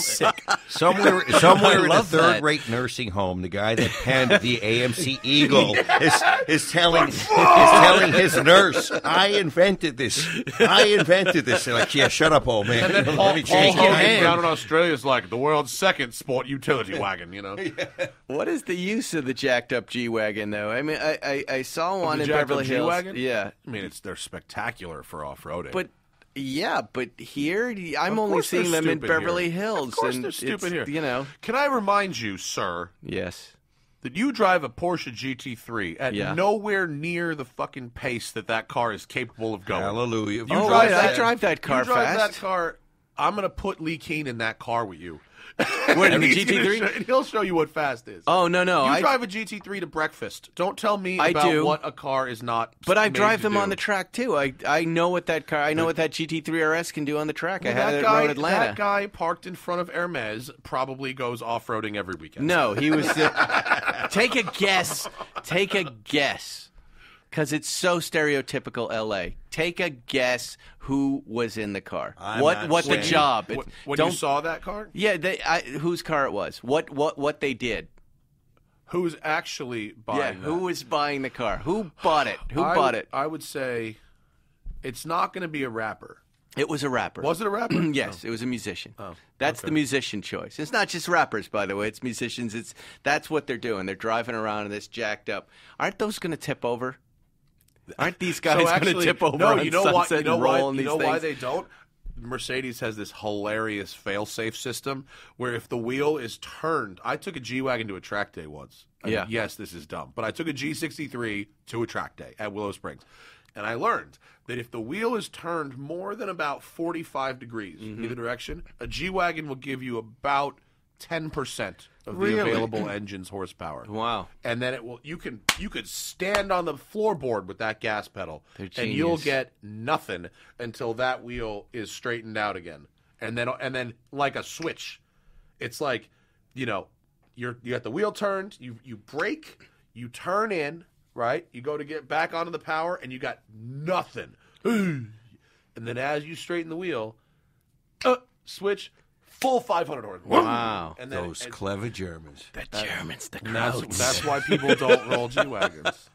somewhere, somewhere in a third-rate nursing home, the guy that penned the AMC Eagle is, is telling is telling his nurse, "I invented this. I invented this." They're like, "Yeah, shut up, old man. And then Let Paul, me Paul your Hogan hand." down in Australia is like the world's second sport utility wagon. You know, What is the use of the jacked up G wagon though? I mean, I I, I saw one in Beverly Hills. G-Wagon? Yeah, I mean it's they're spectacular for off roading. but yeah, but here I'm only seeing them in Beverly here. Hills. Of course and they're stupid here. You know, can I remind you, sir, yes. that you drive a Porsche GT3 at Yeah. nowhere near the fucking pace that that car is capable of going. Hallelujah. You Oh, drive I- I that, drive that car you drive fast. that car. I'm gonna put Leh Keen in that car with you. Where in the GT3? show- he'll show you what fast is. Oh no no, you I drive a GT3 to breakfast. Don't tell me I about do. what a car is not. But I made drive to them do. on the track too. I I know what that car. I know what that GT3 RS can do on the track. I had that it guy, around Atlanta. that guy parked in front of Hermes probably goes off roading every weekend. No, he was. The, take a guess. Take a guess. Because it's so stereotypical LA. Take a guess who was in the car. I'm what not what the job? Wh- It- when don't, you saw that car, Yeah, they, I, whose car it was. What what what they did. who's actually buying? yeah, that? who was buying the car? Who bought it? Who I bought would- it? I would say it's not going to be a rapper. It was a rapper. Was it a rapper? Oh. yes, it was a musician. Oh, that's the musician choice. It's not just rappers, by the way. It's musicians. It's that's what they're doing. They're driving around in this jacked up. Aren't those going to tip over? Aren't these guys so going to tip over no, you know why? You know why? You know why they don't? Mercedes has this hilarious fail-safe system where if the wheel is turned, I took a G wagon to a track day once. Yeah. Yes, this is dumb, but I took a G63 to a track day at Willow Springs, and I learned that if the wheel is turned more than about 45 degrees Mm-hmm. either direction, a G wagon will give you about 10% of Really? the available engine's horsepower. Wow. and then it will you can you could stand on the floorboard with that gas pedal and you'll get nothing until that wheel is straightened out again. And then and then like a switch. It's like you know you're you got the wheel turned you you brake you turn in right? You go to get back onto the power and you got nothing. And then as you straighten the wheel uh, switch, full 500 horse. Wow. And then Those and- clever Germans. The Germans, the and that's, crowds. that's why people don't roll G wagons.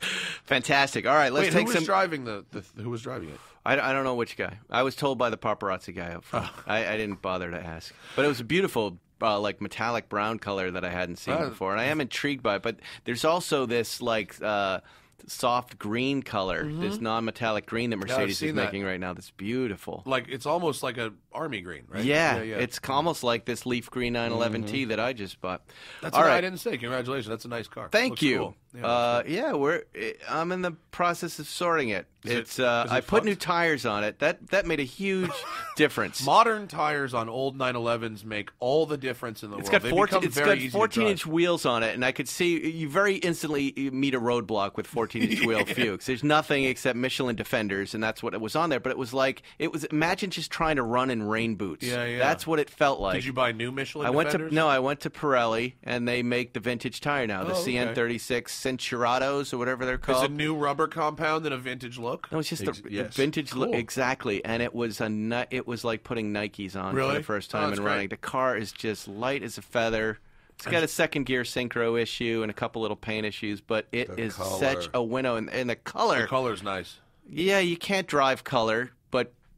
Fantastic. All right, let's Wait, take who was some. driving the, the who was driving it? I, I don't know which guy. I was told by the paparazzi guy up front. Oh. I, I didn't bother to ask. But it was a beautiful, uh, like metallic brown color that I hadn't seen Uh, before, and I am intrigued by it. But there's also this like uh, soft green color, this non-metallic green that Mercedes is Mm-hmm. seen that. making right now. That's beautiful. Like it's almost like a army green, right? Yeah, it's almost like this leaf green 911T Mm-hmm. that I just bought. That's All what I didn't say. Congratulations, that's a nice car. Thank Looks you. cool. Yeah, uh, looks yeah, we're. I'm in the process of sorting it. Is it- it's. uh, it I put new tires on it. That that made a huge difference. Modern tires on old 911s make all the difference in the It's world. got They 14, become it's very got 14 inch wheels on it, and I could see you very instantly meet a roadblock with 14 inch wheel Fuchs. There's nothing except Michelin Defenders, and that's what it was on there. But it was like it was. Imagine just trying to run in rain boots. Yeah, yeah. That's what it felt like. Did you buy new Michelin? I went Defenders? to no, I went to Pirelli, and they make the vintage tire now, the Oh, okay. CN36 Cinturatos or whatever they're called. It's a new rubber compound and a vintage look? No, it's just Ex- the yes. vintage look exactly, and it was a ni- it was like putting Nikes on for Really? the first Oh, time that's and running. The car is just light as a feather. It's got a second gear synchro issue and a couple little paint issues, but it The is color. such a winnow. And, and the color, The color's nice. yeah, you can't drive color, but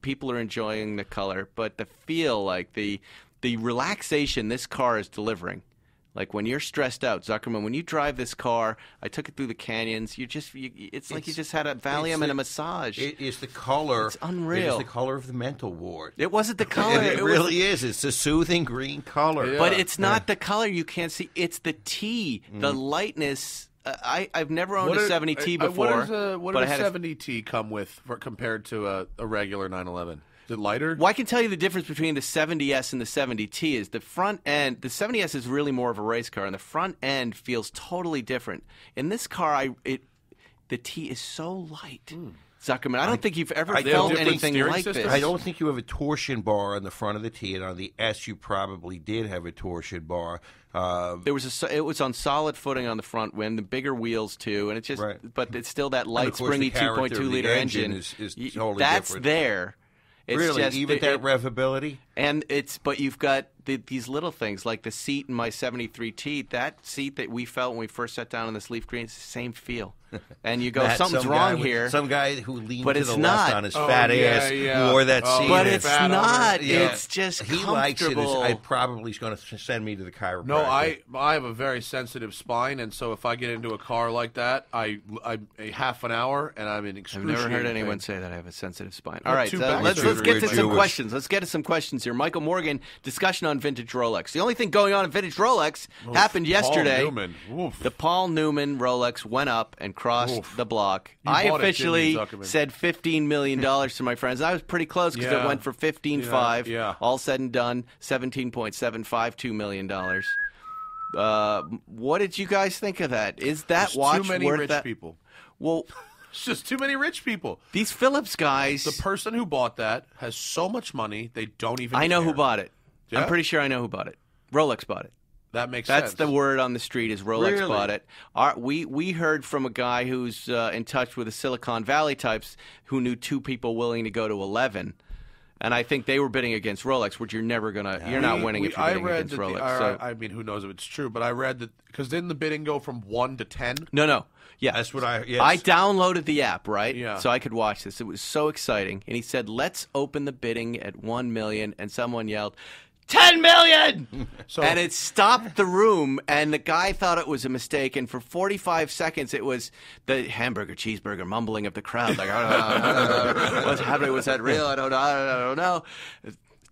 people are enjoying the color. But the feel, like the the relaxation this car is delivering. Like when you're stressed out, Zuckerman, when you drive this car, I took it through the canyons. You just, you, it's like you just had a Valium the- and a massage. It is the color. It's unreal. It is the color of the mental ward. it wasn't the color. It, it was- really is. It's a soothing green color. But it's not the color you can't see. It's the T, the mm. lightness. Uh, I I've never owned a 70T uh, before. What does a, what does a a- 70T come with for, compared to a, a regular 911? Is it lighter? Well, I can tell you the difference between the 70S and the 70T is the front end. The 70S is really more of a race car, and the front end feels totally different. In this car, I it the T is so light. Zuckerman, I don't think you've ever I felt anything like systems? this. I don't think you have a torsion bar on the front of the T, and on the S you probably did have a torsion bar. Uh, There was a it was on solid footing on the front wing, the bigger wheels too, and it's just Right. but it's still that light springy 2.2 liter engine engine. is- is totally that's different. there. It's really, even it- that it- revability. And it's but you've got the, these little things like the seat in my 73T. That seat that we felt when we first sat down in this leaf green, it's the same feel. And you go, That something's some guy wrong with- here. Some guy who leaned But to it's the not. left on his Oh, fat yeah, ass yeah. wore that Oh, seat. but in. it's not. over- yeah. It's just he likes it. As, comfortable. I probably is going to send me to the chiropractor. No, I I have a very sensitive spine, and so if I get into a car like that, I, I a half an hour, and I'm in I've never heard anyone pain. say that I have a sensitive spine. All right, too uh, let's let's get to some Jewish. questions. Let's get to some questions here. Michael Morgan, discussion on vintage Rolex. The only thing going on in vintage Rolex happened Paul yesterday. Newman. The Paul Newman Rolex went up and crossed Oof. the block. You I it, officially you, said fifteen million dollars to my friends. I was pretty close because it went for fifteen five. Yeah, yeah. All said and done, seventeen point seven five two million dollars. Uh, what did you guys think of that? Is that There's watch too many worth rich that? people. Well, It's just too many rich people. these Phillips guys. The person who bought that has so much money they don't even. I know who bought it. Yeah? I'm pretty sure I know who bought it. Rolex bought it. That makes sense. That's sense. the word on the street is Rolex Really? bought it. Our, we we heard from a guy who's uh, in touch with the Silicon Valley types who knew two people willing to go to eleven, and I think they were bidding against Rolex, which you're never gonna you're not We- winning we- if you're I bidding read against that Rolex. The, I- so. I mean, who knows if it's true? But I read that because didn't the bidding go from one to ten? no, no, yeah, That's what I. Yes. I downloaded the app, right? Yeah. So I could watch this. It was so exciting. And he said, "Let's open the bidding at one million. And someone yelled, 10 million! So and it stopped the room, and the guy thought it was a mistake. And for 45 seconds, it was the hamburger, cheeseburger mumbling of the crowd. Like, I don't know, I don't know. what's happening? Was that real? I don't know. I don't know.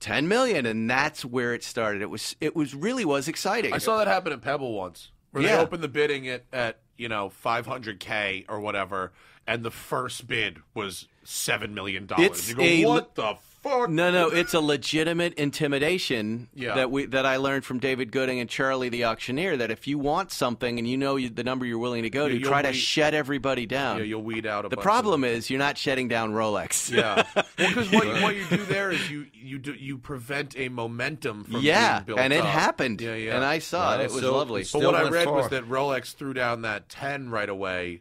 10 million, and that's where it started. It was, it was really was exciting. I saw that happen at Pebble once, where Yeah. they opened the bidding at at you know 500k or whatever, and the first bid was seven million dollars. You go, a- what the fuck? No, no, it's a legitimate intimidation Yeah. that we that I learned from David Gooding and Charlie the auctioneer. That if you want something and you know you, the number you're willing to go to, Yeah, you'll try to weed- shut everybody down. Yeah, you'll weed out a the bunch problem of is you're not shutting down Rolex. Yeah, well, because what, you- what you do there is you you do you prevent a momentum from Yeah, being built and it up. happened. Yeah, yeah. And I saw Well, it. It was so- lovely. But what I went read was that Rolex threw down that ten right away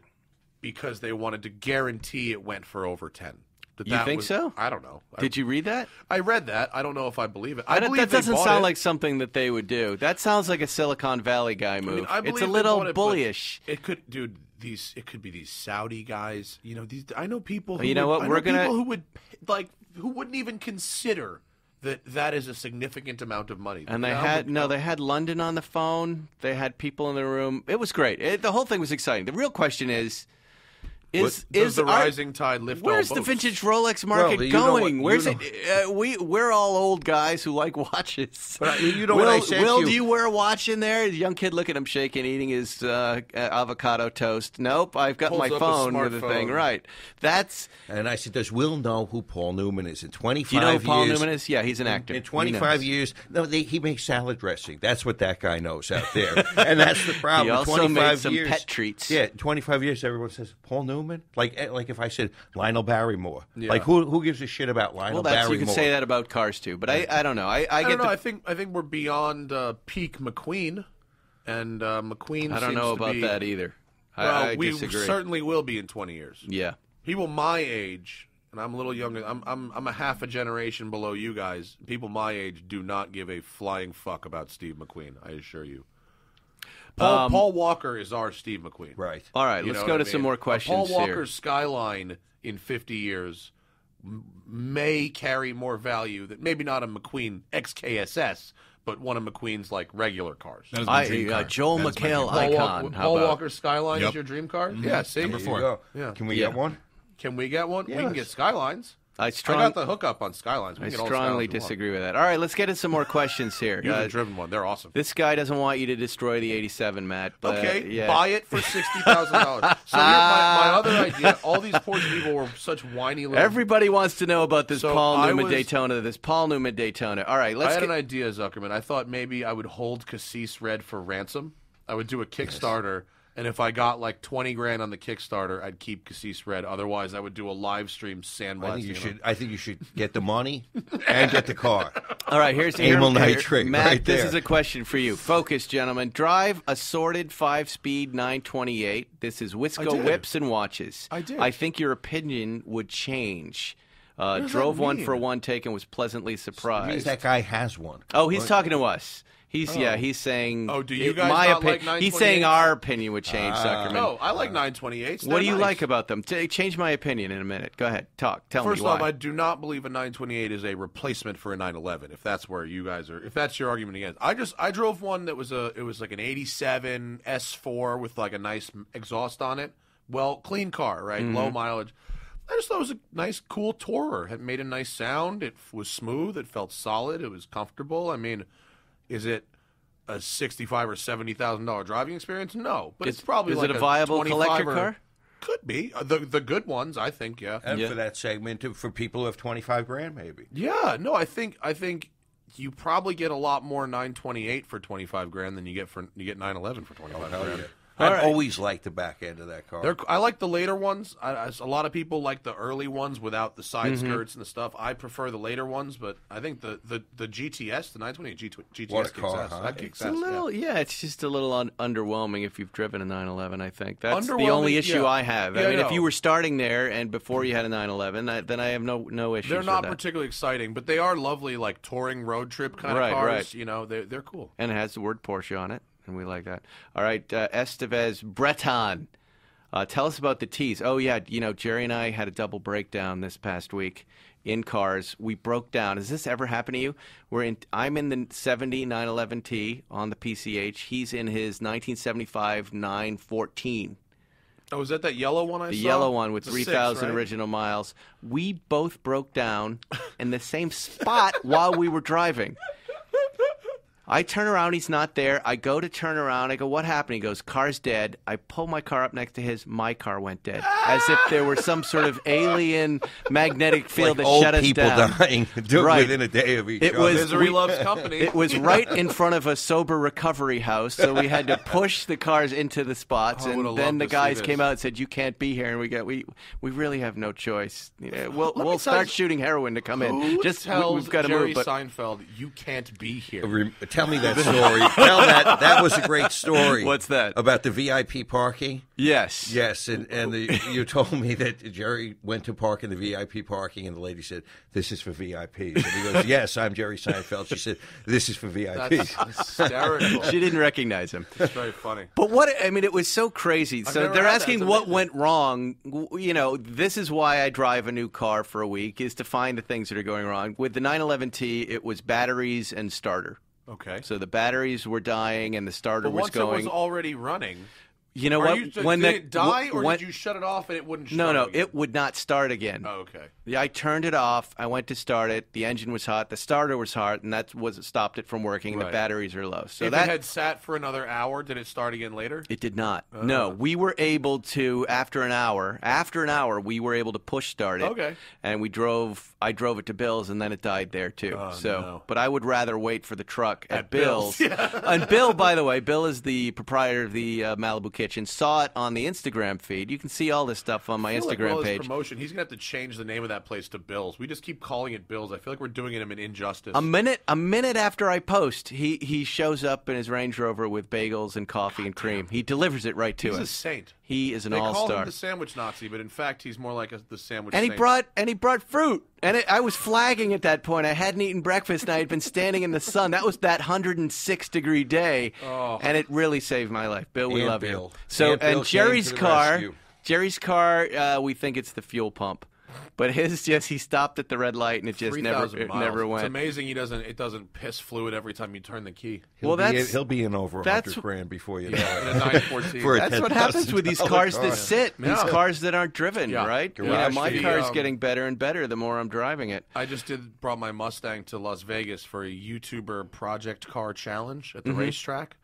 because they wanted to guarantee it went for over ten. That You that think was- so? I don't know. I, Did you read that? I read that. I don't know if I believe it. I I don't- believe that doesn't sound it. like something that they would do. That sounds like a Silicon Valley guy move. I mean, I it's a little it, bullyish. It could, dude. These it could be these Saudi guys. You know, these. I know people. Who You know would- what? I We're gonna- people who would like who wouldn't even consider that that is a significant amount of money. And they know, had no, they had London on the phone. They had people in the room. It was great. It, the whole thing was exciting. The real question is, is What- does is the our- rising tide lift all Where's the vintage Rolex market Well, you what- going? Where's know- it? Uh, we we're all old guys who like watches. But I- you know Will, what I said Will, you- do you wear a watch in there? The young kid, look at him shaking, eating his uh, uh, avocado toast. Nope, I've got Pulls my phone with the thing. Right. That's. And I said, does Will know who Paul Newman is? In 25 Do you know who Paul years, Newman is? Yeah, he's an actor. In He 25 years, no, they, he makes salad dressing. That's what that guy knows out there, and that's the problem. He also 25 made some years, pet treats. Yeah, 25 years, everyone says Paul Newman. Like, eh, like if I said Lionel Barrymore, Yeah. like who who gives a shit about Lionel Well, that's Barrymore? you can say that about cars too, but I, I don't know. I, I, I get don't know. the I think I think we're beyond uh, peak McQueen, and uh, McQueen. I don't seems know about be- that either. I, Well, I we disagree. certainly will be in 20 years. yeah. People my age, and I'm a little younger. I'm I'm I'm a half a generation below you guys. People my age do not give a flying fuck about Steve McQueen. I assure you. Paul, Um, Paul Walker is our Steve McQueen. Right. All right, You let's go to I some mean? more A questions Paul here. Walker's skyline in 50 years may carry more value than maybe not a McQueen XKSS, but one of McQueen's like regular cars. That is my I, dream uh, car. Joel That is my McHale dream car. Paul, icon. Walker, How Paul about? Walker's Skyline Yep. is your dream car? Mm-hmm. Yeah, see, Number four. Yeah. Can we Yeah. get one? Can we get one? We can get Skylines. I I strong, got the hookup on Skylines. We I can get all the strongly Skylines we want. disagree with that. All right, let's get into some more questions here. You've Uh, driven one. They're awesome. this guy doesn't want you to destroy the '87, Matt. But, okay, yeah. buy it for sixty thousand dollars. So here's my, my other idea. All these poor people were such whiny little. Everybody wants to know about this So Paul I Newman was- Daytona. This Paul Newman Daytona. All right, I let's had get. an idea, Zuckerman. I thought maybe I would hold Cassis Red for ransom. I would do a Kickstarter, and if I got like twenty grand on the Kickstarter, I'd keep Cassis Red. Otherwise, I would do a live stream sandblasting. I think you him. should. I think you should get the money and get the car. All right, here's Amyl here- here- nitrate, Matt, right this is a question for you. Focus, gentlemen. Drive a sorted five-speed 928. This is Wisco whips and watches. I did. I think your opinion would change. Uh, drove one for one take and was pleasantly Means surprised. that guy has one. Oh, he's talking to us. He's yeah. He's saying. Oh, do you guys my not opi- like He's saying our opinion would change, Zuckerman. Oh, I like 928s. what do you They're like about them? T- change my opinion in a minute. Go ahead. Talk. Tell First me why. off, I do not believe a 928 is a replacement for a 911. If that's where you guys are, if that's your argument against, I just I drove one that was a it was like an 87 S4 with like a nice exhaust on it. Well, clean car, right? Mm-hmm. Low mileage. I just thought it was a nice, cool tourer. It made a nice sound. It was smooth. It felt solid. It was comfortable. I mean, is it a sixty-five or seventy thousand dollar driving experience? No, but Is- it's probably is like it a viable 25 collector or- car? Could be Uh, the the good ones. I think. Yeah. And Yeah. for that segment, for people who have 25 grand, maybe. Yeah, no, I think I think you probably get a lot more 928 for 25 grand than you get for you get 911 for 25 grand. I've right. always liked the back end of that car. They're, I like the later ones. I, I- a lot of people like the early ones without the side Mm-hmm. skirts and the stuff. I prefer the later ones, but I think the, the, the GTS, the 928 G, GTS What a kicks car, ass. huh? That kicks It's a ass, yeah. little, yeah. It's just a little un- underwhelming if you've driven a 911. I think that's the only issue yeah. I have. Yeah, I mean, I if you were starting there and before you had a 911, I, then I have no no issues. They're with not that. particularly exciting, but they are lovely, like touring road trip kind Right, of cars. right. You know, they're they're cool. and it has the word Porsche on it, and we like that. All right, uh, Estevez Breton, uh, tell us about the T's. Oh yeah, you know Jerry and I had a double breakdown this past week in cars. We broke down. Has this ever happened to you? We're in. I'm in the 70 911T on the PCH. He's in his 1975 914. Oh, is that that yellow one I The saw? yellow one with 3,000 right? original miles. We both broke down in the same spot while we were driving. I turn around, he's not there. I go to turn around. I go, What happened? He goes, Car's dead. I pull my car up next to his. My car went dead. As if there were some sort of alien magnetic field like that old shut us people down. dying Right. within a day of each It other. was- Misery We- loves company. It was right in front of a sober recovery house, so we had to push the cars into the spots, oh, I and then the guys came out and said, "You can't be here," and we got we we really have no choice. Yeah, we'll Let we'll start shooting heroin to come in. Just we, we've got to Jerry move, but Seinfeld you can't be here? Re- tell me that story. tell that. That was a great story. What's that? About the VIP parking. Yes. Yes, and and the, you told me that Jerry went to park in the VIP parking, and the lady said, "This is for VIPs." And he goes, "Yes, I'm Jerry Seinfeld." She said, "This is for VIPs." That's hysterical. She didn't recognize him. It's very funny. But what I mean, it was so crazy. so they're asking what went wrong. You know, this is why I drive a new car for a week is to find the things that are going wrong. With the 911T, it was batteries and starter. Okay. So the batteries were dying and the starter but was once going. it was already running, you know are what? you, when did the, it die, wh- or when- did you shut it off and it wouldn't? No, no, again? it would not start again. Oh, okay. Yeah, I turned it off. I went to start it. The engine was hot. The starter was hot, and that was stopped it from working. The batteries are low. So if that it had sat for another hour, did it start again later? It did not. Uh. No, we were able to after an hour. After an hour, we were able to push start it. Okay. And we drove. I drove it to Bill's, and then it died there too. so, Oh, no. but I would rather wait for the truck at, At Bill's. and Bill, by the way, Bill is the proprietor of the uh, Malibu Kitchen. Saw it on the Instagram feed. You can see all this stuff on my like Instagram with page. promotion. He's gonna have to change the name of that place to Bills. We just keep calling it Bills. I feel like we're doing him an injustice. A minute, a minute after I post, he he shows up in his Range Rover with bagels and coffee and cream. He delivers it right to it. He's us. a saint. He is an all star. They all call him the sandwich Nazi, but in fact, he's more like a, the sandwich. And he saint. brought and he brought fruit. And it, I was flagging at that point. I hadn't eaten breakfast and I had been standing in the sun. That was that 106 degree day, and it really saved my life. Bill, we And love Bill. you. So And Bill and came Jerry's car, rescue. Jerry's car, uh, we think it's the fuel pump, but his just he stopped at the red light and it just never 3,000 it miles. never It's amazing he doesn't. It doesn't piss fluid every time you turn the key. He'll Well, be in, that's- he'll be in over a that's- hundred grand before you know In a it. 914. For That's what happens with these cars car. that sit, these Yeah. cars that aren't driven, Yeah. right? You know, my fee. car is Um, getting better and better the more I'm driving it. I just did brought my Mustang to Las Vegas for a YouTuber project car challenge at the Mm-hmm. racetrack.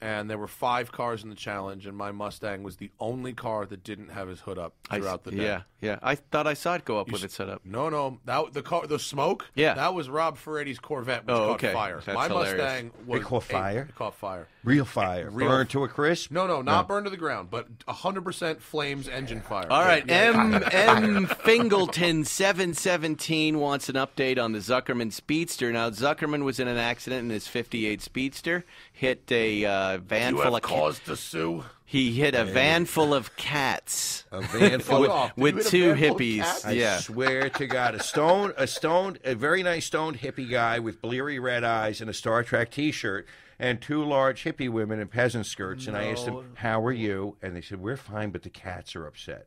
And there were five cars in the challenge, and my Mustang was the only car that didn't have his hood up I- throughout the day. Yeah, yeah. I thought I saw it go up when s- it set up. No, no, that the car, the smoke. Yeah. that was Rob Ferretti's Corvette, which Oh, caught okay. fire. That's my hilarious. Mustang was It caught a- fire? it caught fire. Real fire, Real- burned to a crisp. No, no, not burned to the ground, but 100% flames engine fire. All right, Yeah. M M Fingleton seven seventeen wants an update on the Zuckerman Speedster. Now Zuckerman was in an accident in his fifty eight Speedster, hit a uh, van You full have of ca- cause to sue. He hit a van full of cats A van full Fuck of off. With a two hippies. I yeah, swear to God, a stone, a stoned, a very nice stoned hippie guy with bleary red eyes and a Star Trek T-shirt, and two large hippie women in peasant skirts. And I asked them, "How are you?" And they said, "We're fine, but the cats are upset."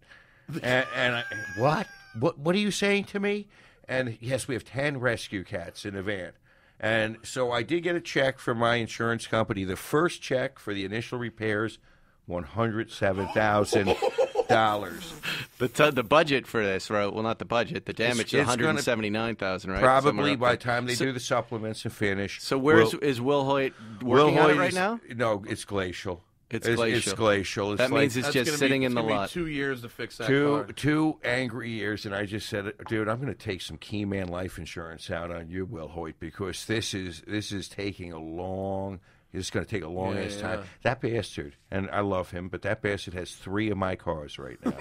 and, and I, what? What? What are you saying to me? And yes, we have ten rescue cats in a van. And so I did get a check from my insurance company. The first check for the initial repairs, one hundred seven thousand dollars. the t- the budget for this, right? Well, not the budget. The damage is it's one hundred seventy nine thousand, right? Probably by the time they So- do the supplements and finish. So where's Will- is Will Hoyt Will working on it right is- now? No, it's glacial. It's It's glacial. It's glacial. It's That like means it's just sitting be, in the it's gonna be lot. Two years to fix that two car. two angry years, and I just said, dude, I'm going to take some Keyman life insurance out on you, Will Hoyt, because this is this is taking a long. It's going to take a long Yeah, ass yeah. time. That bastard, and I love him, but that bastard has three of my cars right now.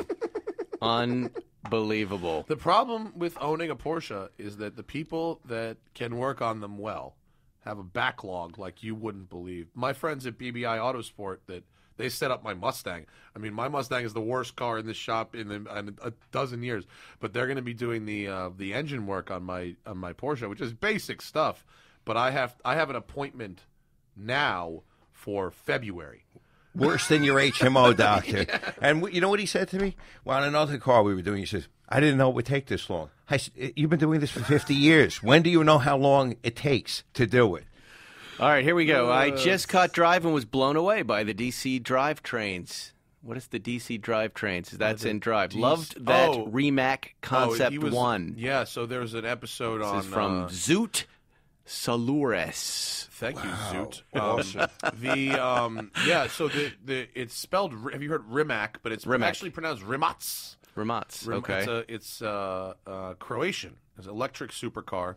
Unbelievable. The problem with owning a Porsche is that the people that can work on them well have a backlog like you wouldn't believe. My friends at BBI Autosport that they set up my Mustang. I mean, my Mustang is the worst car in the shop in, the, in a dozen years, but they're going to be doing the uh, the engine work on my on my Porsche, which is basic stuff. But I have I have an appointment now for February. Worse than your HMO doctor. And w- you know what he said to me? Well, on another car we were doing, he says, I didn't know it would take this long. I said, You've been doing this for 50 years. When do you know how long it takes to do it? All right, here we go. I Uh, just caught drive and was blown away by the DC drive trains. What is the DC drive trains? That's in drive. DC Loved that oh. Rimac Oh, Concept he was- One. Yeah, so there's an episode on This is from uh, Zoot Salures. Thank you, Zoot. Um, the um, yeah, so the, the it's spelled. Have you heard Rimac? But it's Rimac. actually pronounced Rimac. Ramats. Rim- Okay. It's a, it's uh, uh, Croatian. It's an electric supercar,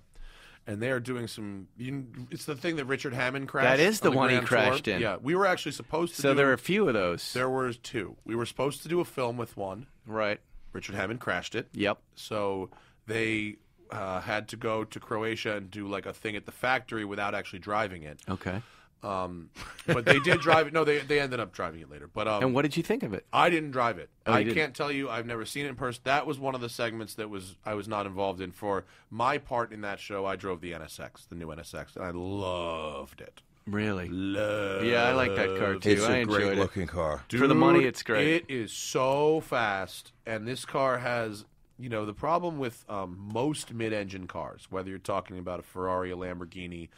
and they are doing some. You, it's the thing that Richard Hammond crashed. That is the on one he Grand Tour. crashed in. Yeah, we were actually supposed to. so do, there are a few of those. there were two. We were supposed to do a film with one. right. Richard Hammond crashed it. Yep. So they uh, had to go to Croatia and do like a thing at the factory without actually driving it. Okay. Um, but they did drive it. No, they they ended up driving it later. But um, And what did you think of it? I didn't drive it. Oh, I didn't? can't tell you. I've never seen it in person. That was one of the segments that was I was not involved in. For my part in that show, I drove the NSX, the new NSX, and I loved it. Really? Loved Yeah, I like that car too. It's I a enjoyed great it. looking car. For the money, it's great. It is so fast, and this car has, you know, the problem with um, most mid-engine cars, whether you're talking about a Ferrari, a Lamborghini,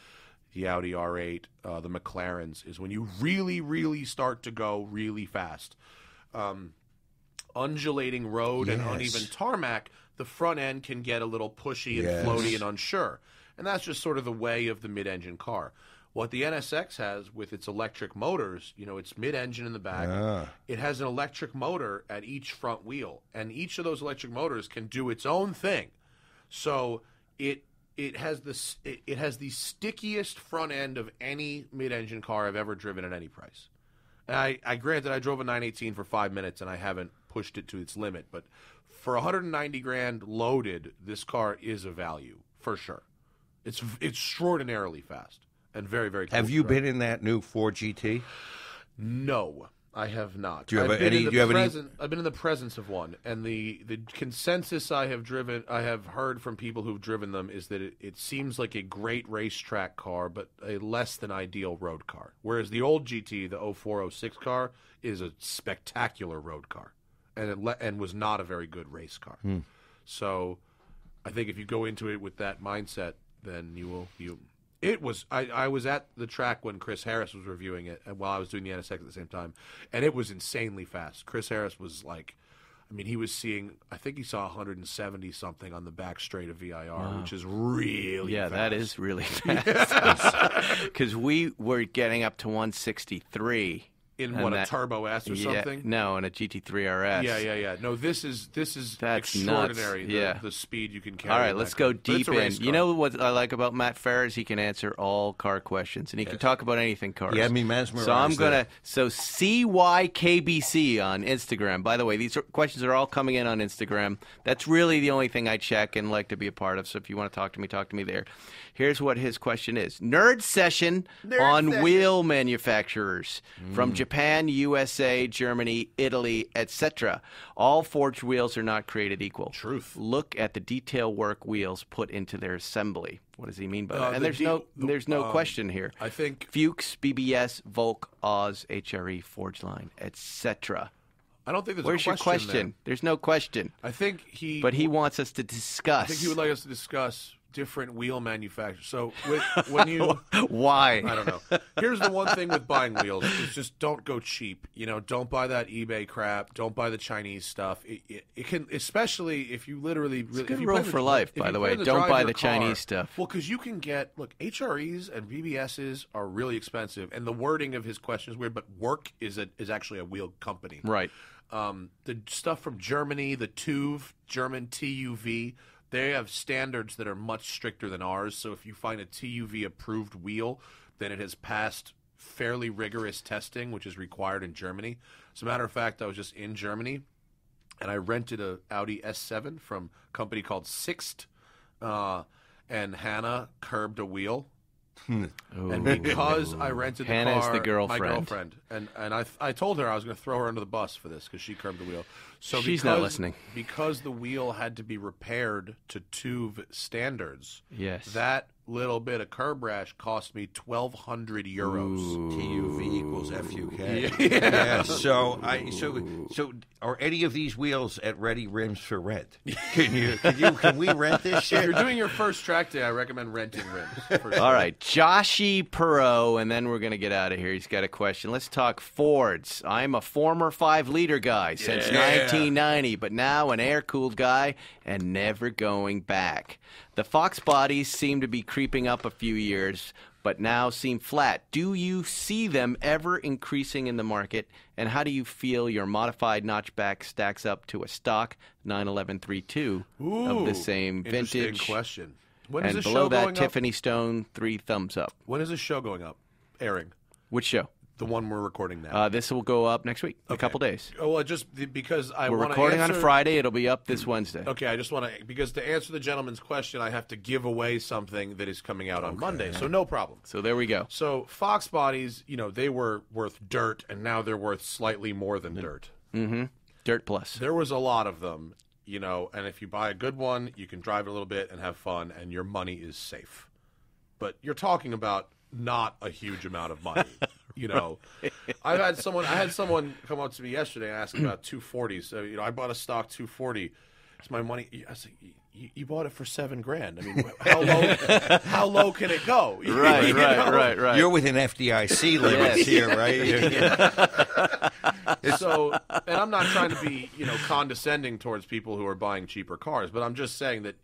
the Audi R8, uh, the McLarens, is when you really, really start to go really fast. Um, undulating road and uneven tarmac, the front end can get a little pushy and Yes. floaty and unsure. And that's just sort of the way of the mid engine car. What the NSX has with its electric motors, you know, it's mid engine in the back. Ah. It has an electric motor at each front wheel, and each of those electric motors can do its own thing. So it it has the s- it, it has the stickiest front end of any mid-engine car I've ever driven at any price. And I, I granted I drove a 918 for five minutes and I haven't pushed it to its limit, but for 190 grand loaded, this car is a value for sure. It's extraordinarily fast and very very. Have you been in that new Ford GT? No, I have not. Do you have I've any- do you have any- I've been in the presence of one, and the the consensus I have driven, I have heard from people who've driven them is that it, it seems like a great racetrack car, but a less than ideal road car. Whereas the old GT, the 0406 car, is a spectacular road car, and it le- and was not a very good race car. Hmm. So, I think if you go into it with that mindset, then you will you. It was I, I was at the track when Chris Harris was reviewing it, and while I was doing the NSX at the same time, and it was insanely fast. Chris Harris was like, I mean, he was seeing. I think he saw 170 something on the back straight of VIR, which is really Yeah, fast. that is really fast. Because we were getting up to 163 in and what that- a Turbo S or yeah, something. No, in a GT3 RS. Yeah, yeah, yeah. No, this is this is That's extraordinary. nuts. The, Yeah. the speed you can carry. All right, let's that go car. Deep a in. race You know what I like about Matt Farah? He can answer all car questions, and he can talk about anything cars. Yeah, had me mesmerized So I'm gonna so CYKBC on Instagram. By the way, these are, questions are all coming in on Instagram. That's really the only thing I check and like to be a part of. So if you want to talk to me, talk to me there. Here's what his question is: Nerd session on wheel manufacturers from Japan, USA, Germany, Italy, etc. All forged wheels are not created equal. Truth. Look at the detail work wheels put into their assembly. What does he mean by Uh, that? the And there's de- no the- there's no um, question here. I think Fuchs, BBS, Volk, Oz, HRE, Forge Line, etc. I don't think there's Where's a your question. question? there. There's no question. I think he. But he wants us to discuss. I think he would like us to discuss different wheel manufacturers. So when, when you, why. I don't know. Here's the one thing with buying wheels: is just don't go cheap. You know, don't buy that eBay crap. Don't buy the Chinese stuff. It, it, it can, especially if you literally. Really, a good rule for life, by the way. to Don't buy the car- Chinese stuff. Well, because you can get look HREs and BBSs are really expensive, and the wording of his question is weird. But Work is a is actually a wheel company, Right. um, the stuff from Germany, the TUV, German TUV, they have standards that are much stricter than ours. So if you find a TUV approved wheel, then it has passed fairly rigorous testing, which is required in Germany. As a matter of fact, I was just in Germany and I rented a Audi S7 from a company called Sixt, uh, and Hannah curbed a wheel. And because I rented the Hannah is car, the my girlfriend. girlfriend, and and I I told her I was going to throw her under the bus for this because she curbed the wheel. So She's because, not listening. because the wheel had to be repaired to TUV standards. Yes. that little bit of curb rash cost me twelve hundred euros. TUV equals FUK. Yeah. So I so so are any of these wheels at Ready Rims for rent? Can you can you can we rent this If shit? you're doing your first track day, I recommend renting rims. For All right, Joshy Perot, and then we're going to get out of here. He's got a question. Let's talk Fords. I'm a former five liter guy since 1990, but now an air cooled guy and never going back. The Fox bodies seem to be creeping up a few years, but now seem flat. Do you see them ever increasing in the market? And how do you feel your modified notchback stacks up to a stock 91132 of the same interesting vintage? question. When and is this below show that, going up? Tiffany Stone, three thumbs up. When is this show going up? Airing. Which show? The one we're recording now. Uh, this will go up next week, in a couple days. oh, well, just because I We're recording on answer- Friday. It'll be up this Wednesday. Okay, I just want to because to answer the gentleman's question, I have to give away something that is coming out on Monday. So no problem. So there we go. So Fox bodies, you know, they were worth dirt, and now they're worth slightly more than dirt. Dirt Plus. There was a lot of them, you know, and if you buy a good one, you can drive it a little bit and have fun, and your money is safe. But you're talking about not a huge amount of money. You know, I've had someone. I had someone come up to me yesterday and ask about 240s. So you know, I bought a stock 240. It's my money. I said, you, you bought it for seven grand. I mean, how low? how low can it go? You Right, know? right, right, right. You're within FDIC limits Yes. here, right? so, and I'm not trying to be, you know, condescending towards people who are buying cheaper cars, but I'm just saying that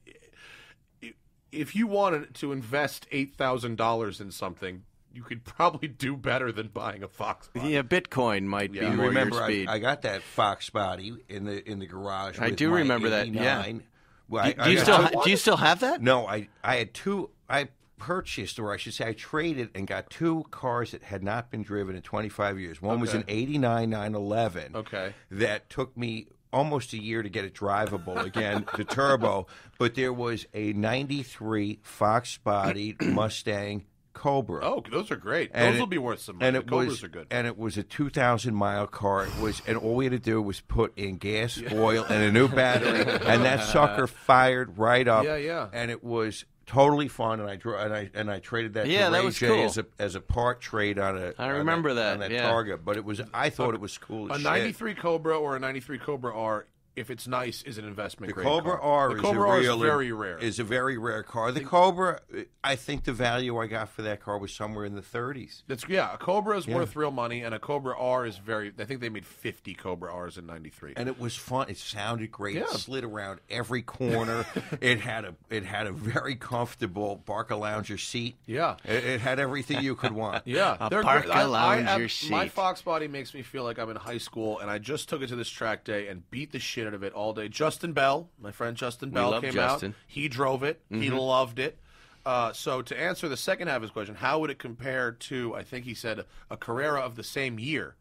if you wanted to invest eight thousand dollars in something, you could probably do better than buying a Fox. body. Yeah, Bitcoin might Yeah. be You more remember, your I, speed. I got that Fox body in the in the garage. I with do my remember that, yeah. 89. Well, I- do, I do you still ha- do you still have that? No, I I had two. I purchased, or I should say, I traded and got two cars that had not been driven in 25 years. One was an '89 911. Okay. That took me almost a year to get it drivable again, the turbo. But there was a '93 Fox-bodied Mustang Cobra. Oh, those are great. And those it- will be worth some money. And The it Cobras was, are good. and it was a two thousand mile car. It was, and all we had to do was put in gas, oil, and a new battery, and that sucker fired right up. Yeah, yeah. And it was totally fun. And I drew, and I and I traded that Yeah, to that Ray was J cool. as a as a part trade on a. I on remember that, on that yeah. Targa. But it was, I thought it was cool. a As shit. '93 Cobra or a '93 Cobra R, if it's nice, is an investment. The Cobra car. R the is Cobra a R real, is very rare. Is a very rare car. The Cobra, I think the value I got for that car was somewhere in the thirties. That's yeah. A Cobra is worth real money, and a Cobra R is very. I think they made 50 Cobra R's in '93. and it was fun. It sounded great. It Yeah. slid around every corner. it had a it had a very comfortable Barca Lounger seat. Yeah. it, it had everything you could want. Yeah, A they're Barca great. I- I Lounger have- My. Fox body makes me feel like I'm in high school, and I just took it to this track day and beat the shit out of it all day. Justin Bell, my friend Justin Bell, came Justin. out. He drove it. He loved it. Uh, so to answer the second half of his question, how would it compare to? I think he said a Carrera of the same year.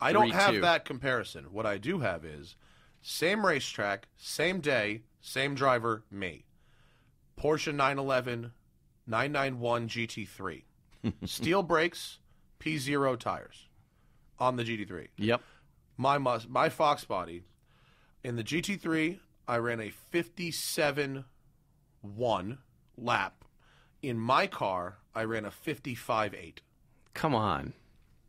I don't have 3-2. that comparison. What I do have is same racetrack, same day, same driver, me. Porsche 911 991 GT3. Steel brakes, P Zero tires on the GT3. Yep. My mus- my Fox body in the GT3, I ran a 57 1 lap. In my car, I ran a 55 8. Come on.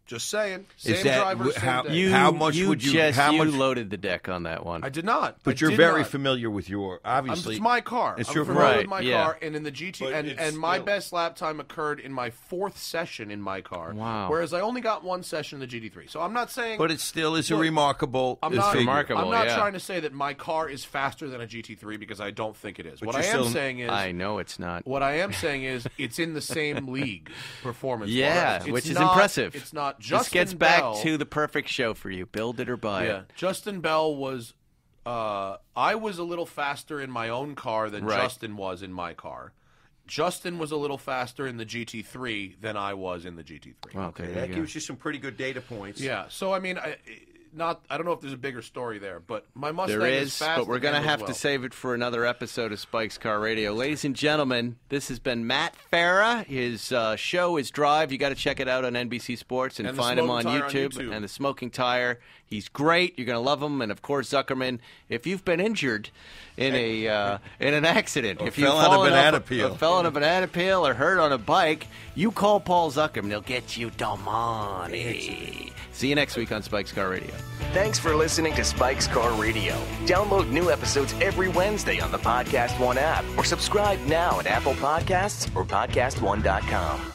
Just saying. Same Is that driver, wh- same how- day. You, How much you would you- Just, how you much- loaded the deck on that one. I did not. But I you're very not. familiar with your I'm, obviously. it's my car. It's I'm your familiar Right, with my yeah. car, and in the GT, But and, and my still- best lap time occurred in my fourth session in my car. Wow. Whereas I only got one session in the GT3. So I'm not saying. but it still is a remarkable. I'm not remarkable. I'm not yeah. trying to say that my car is faster than a GT3 because I don't think it is. But what I am still- saying is, I know it's not. what I am saying is, it's in the same league performance. Yeah, wise. Which is impressive. It's not This Justin gets back to the perfect show for you. Build it or buy Yeah, it. Justin Bell was. Uh, I was a little faster in my own car than Right. Justin was in my car. Justin was a little faster in the GT3 than I was in the GT3. Okay, there That you gives you some pretty good data points. Yeah, so I mean, I, not I don't know if there's a bigger story there, but my Mustang There is is, fast. but we're going to have well. to save it for another episode of Spike's Car Radio. Ladies and gentlemen, this has been Matt Farah. His uh, show is Drive. You got to check it out on NBC Sports and, And find him on Tire on YouTube, YouTube. And the Smoking Tire. He's great. You're going to love him. And of course, Zuckerman. If you've been injured in a uh, in an accident, if you fell on a banana off peel. or fell on a banana peel, or hurt on a bike, you call Paul Zuckerman. He'll get you the money. See you next week on Spike's Car Radio. Thanks for listening to Spike's Car Radio. Download new episodes every Wednesday on the PodcastOne app or subscribe now at Apple Podcasts or PodcastOne.com.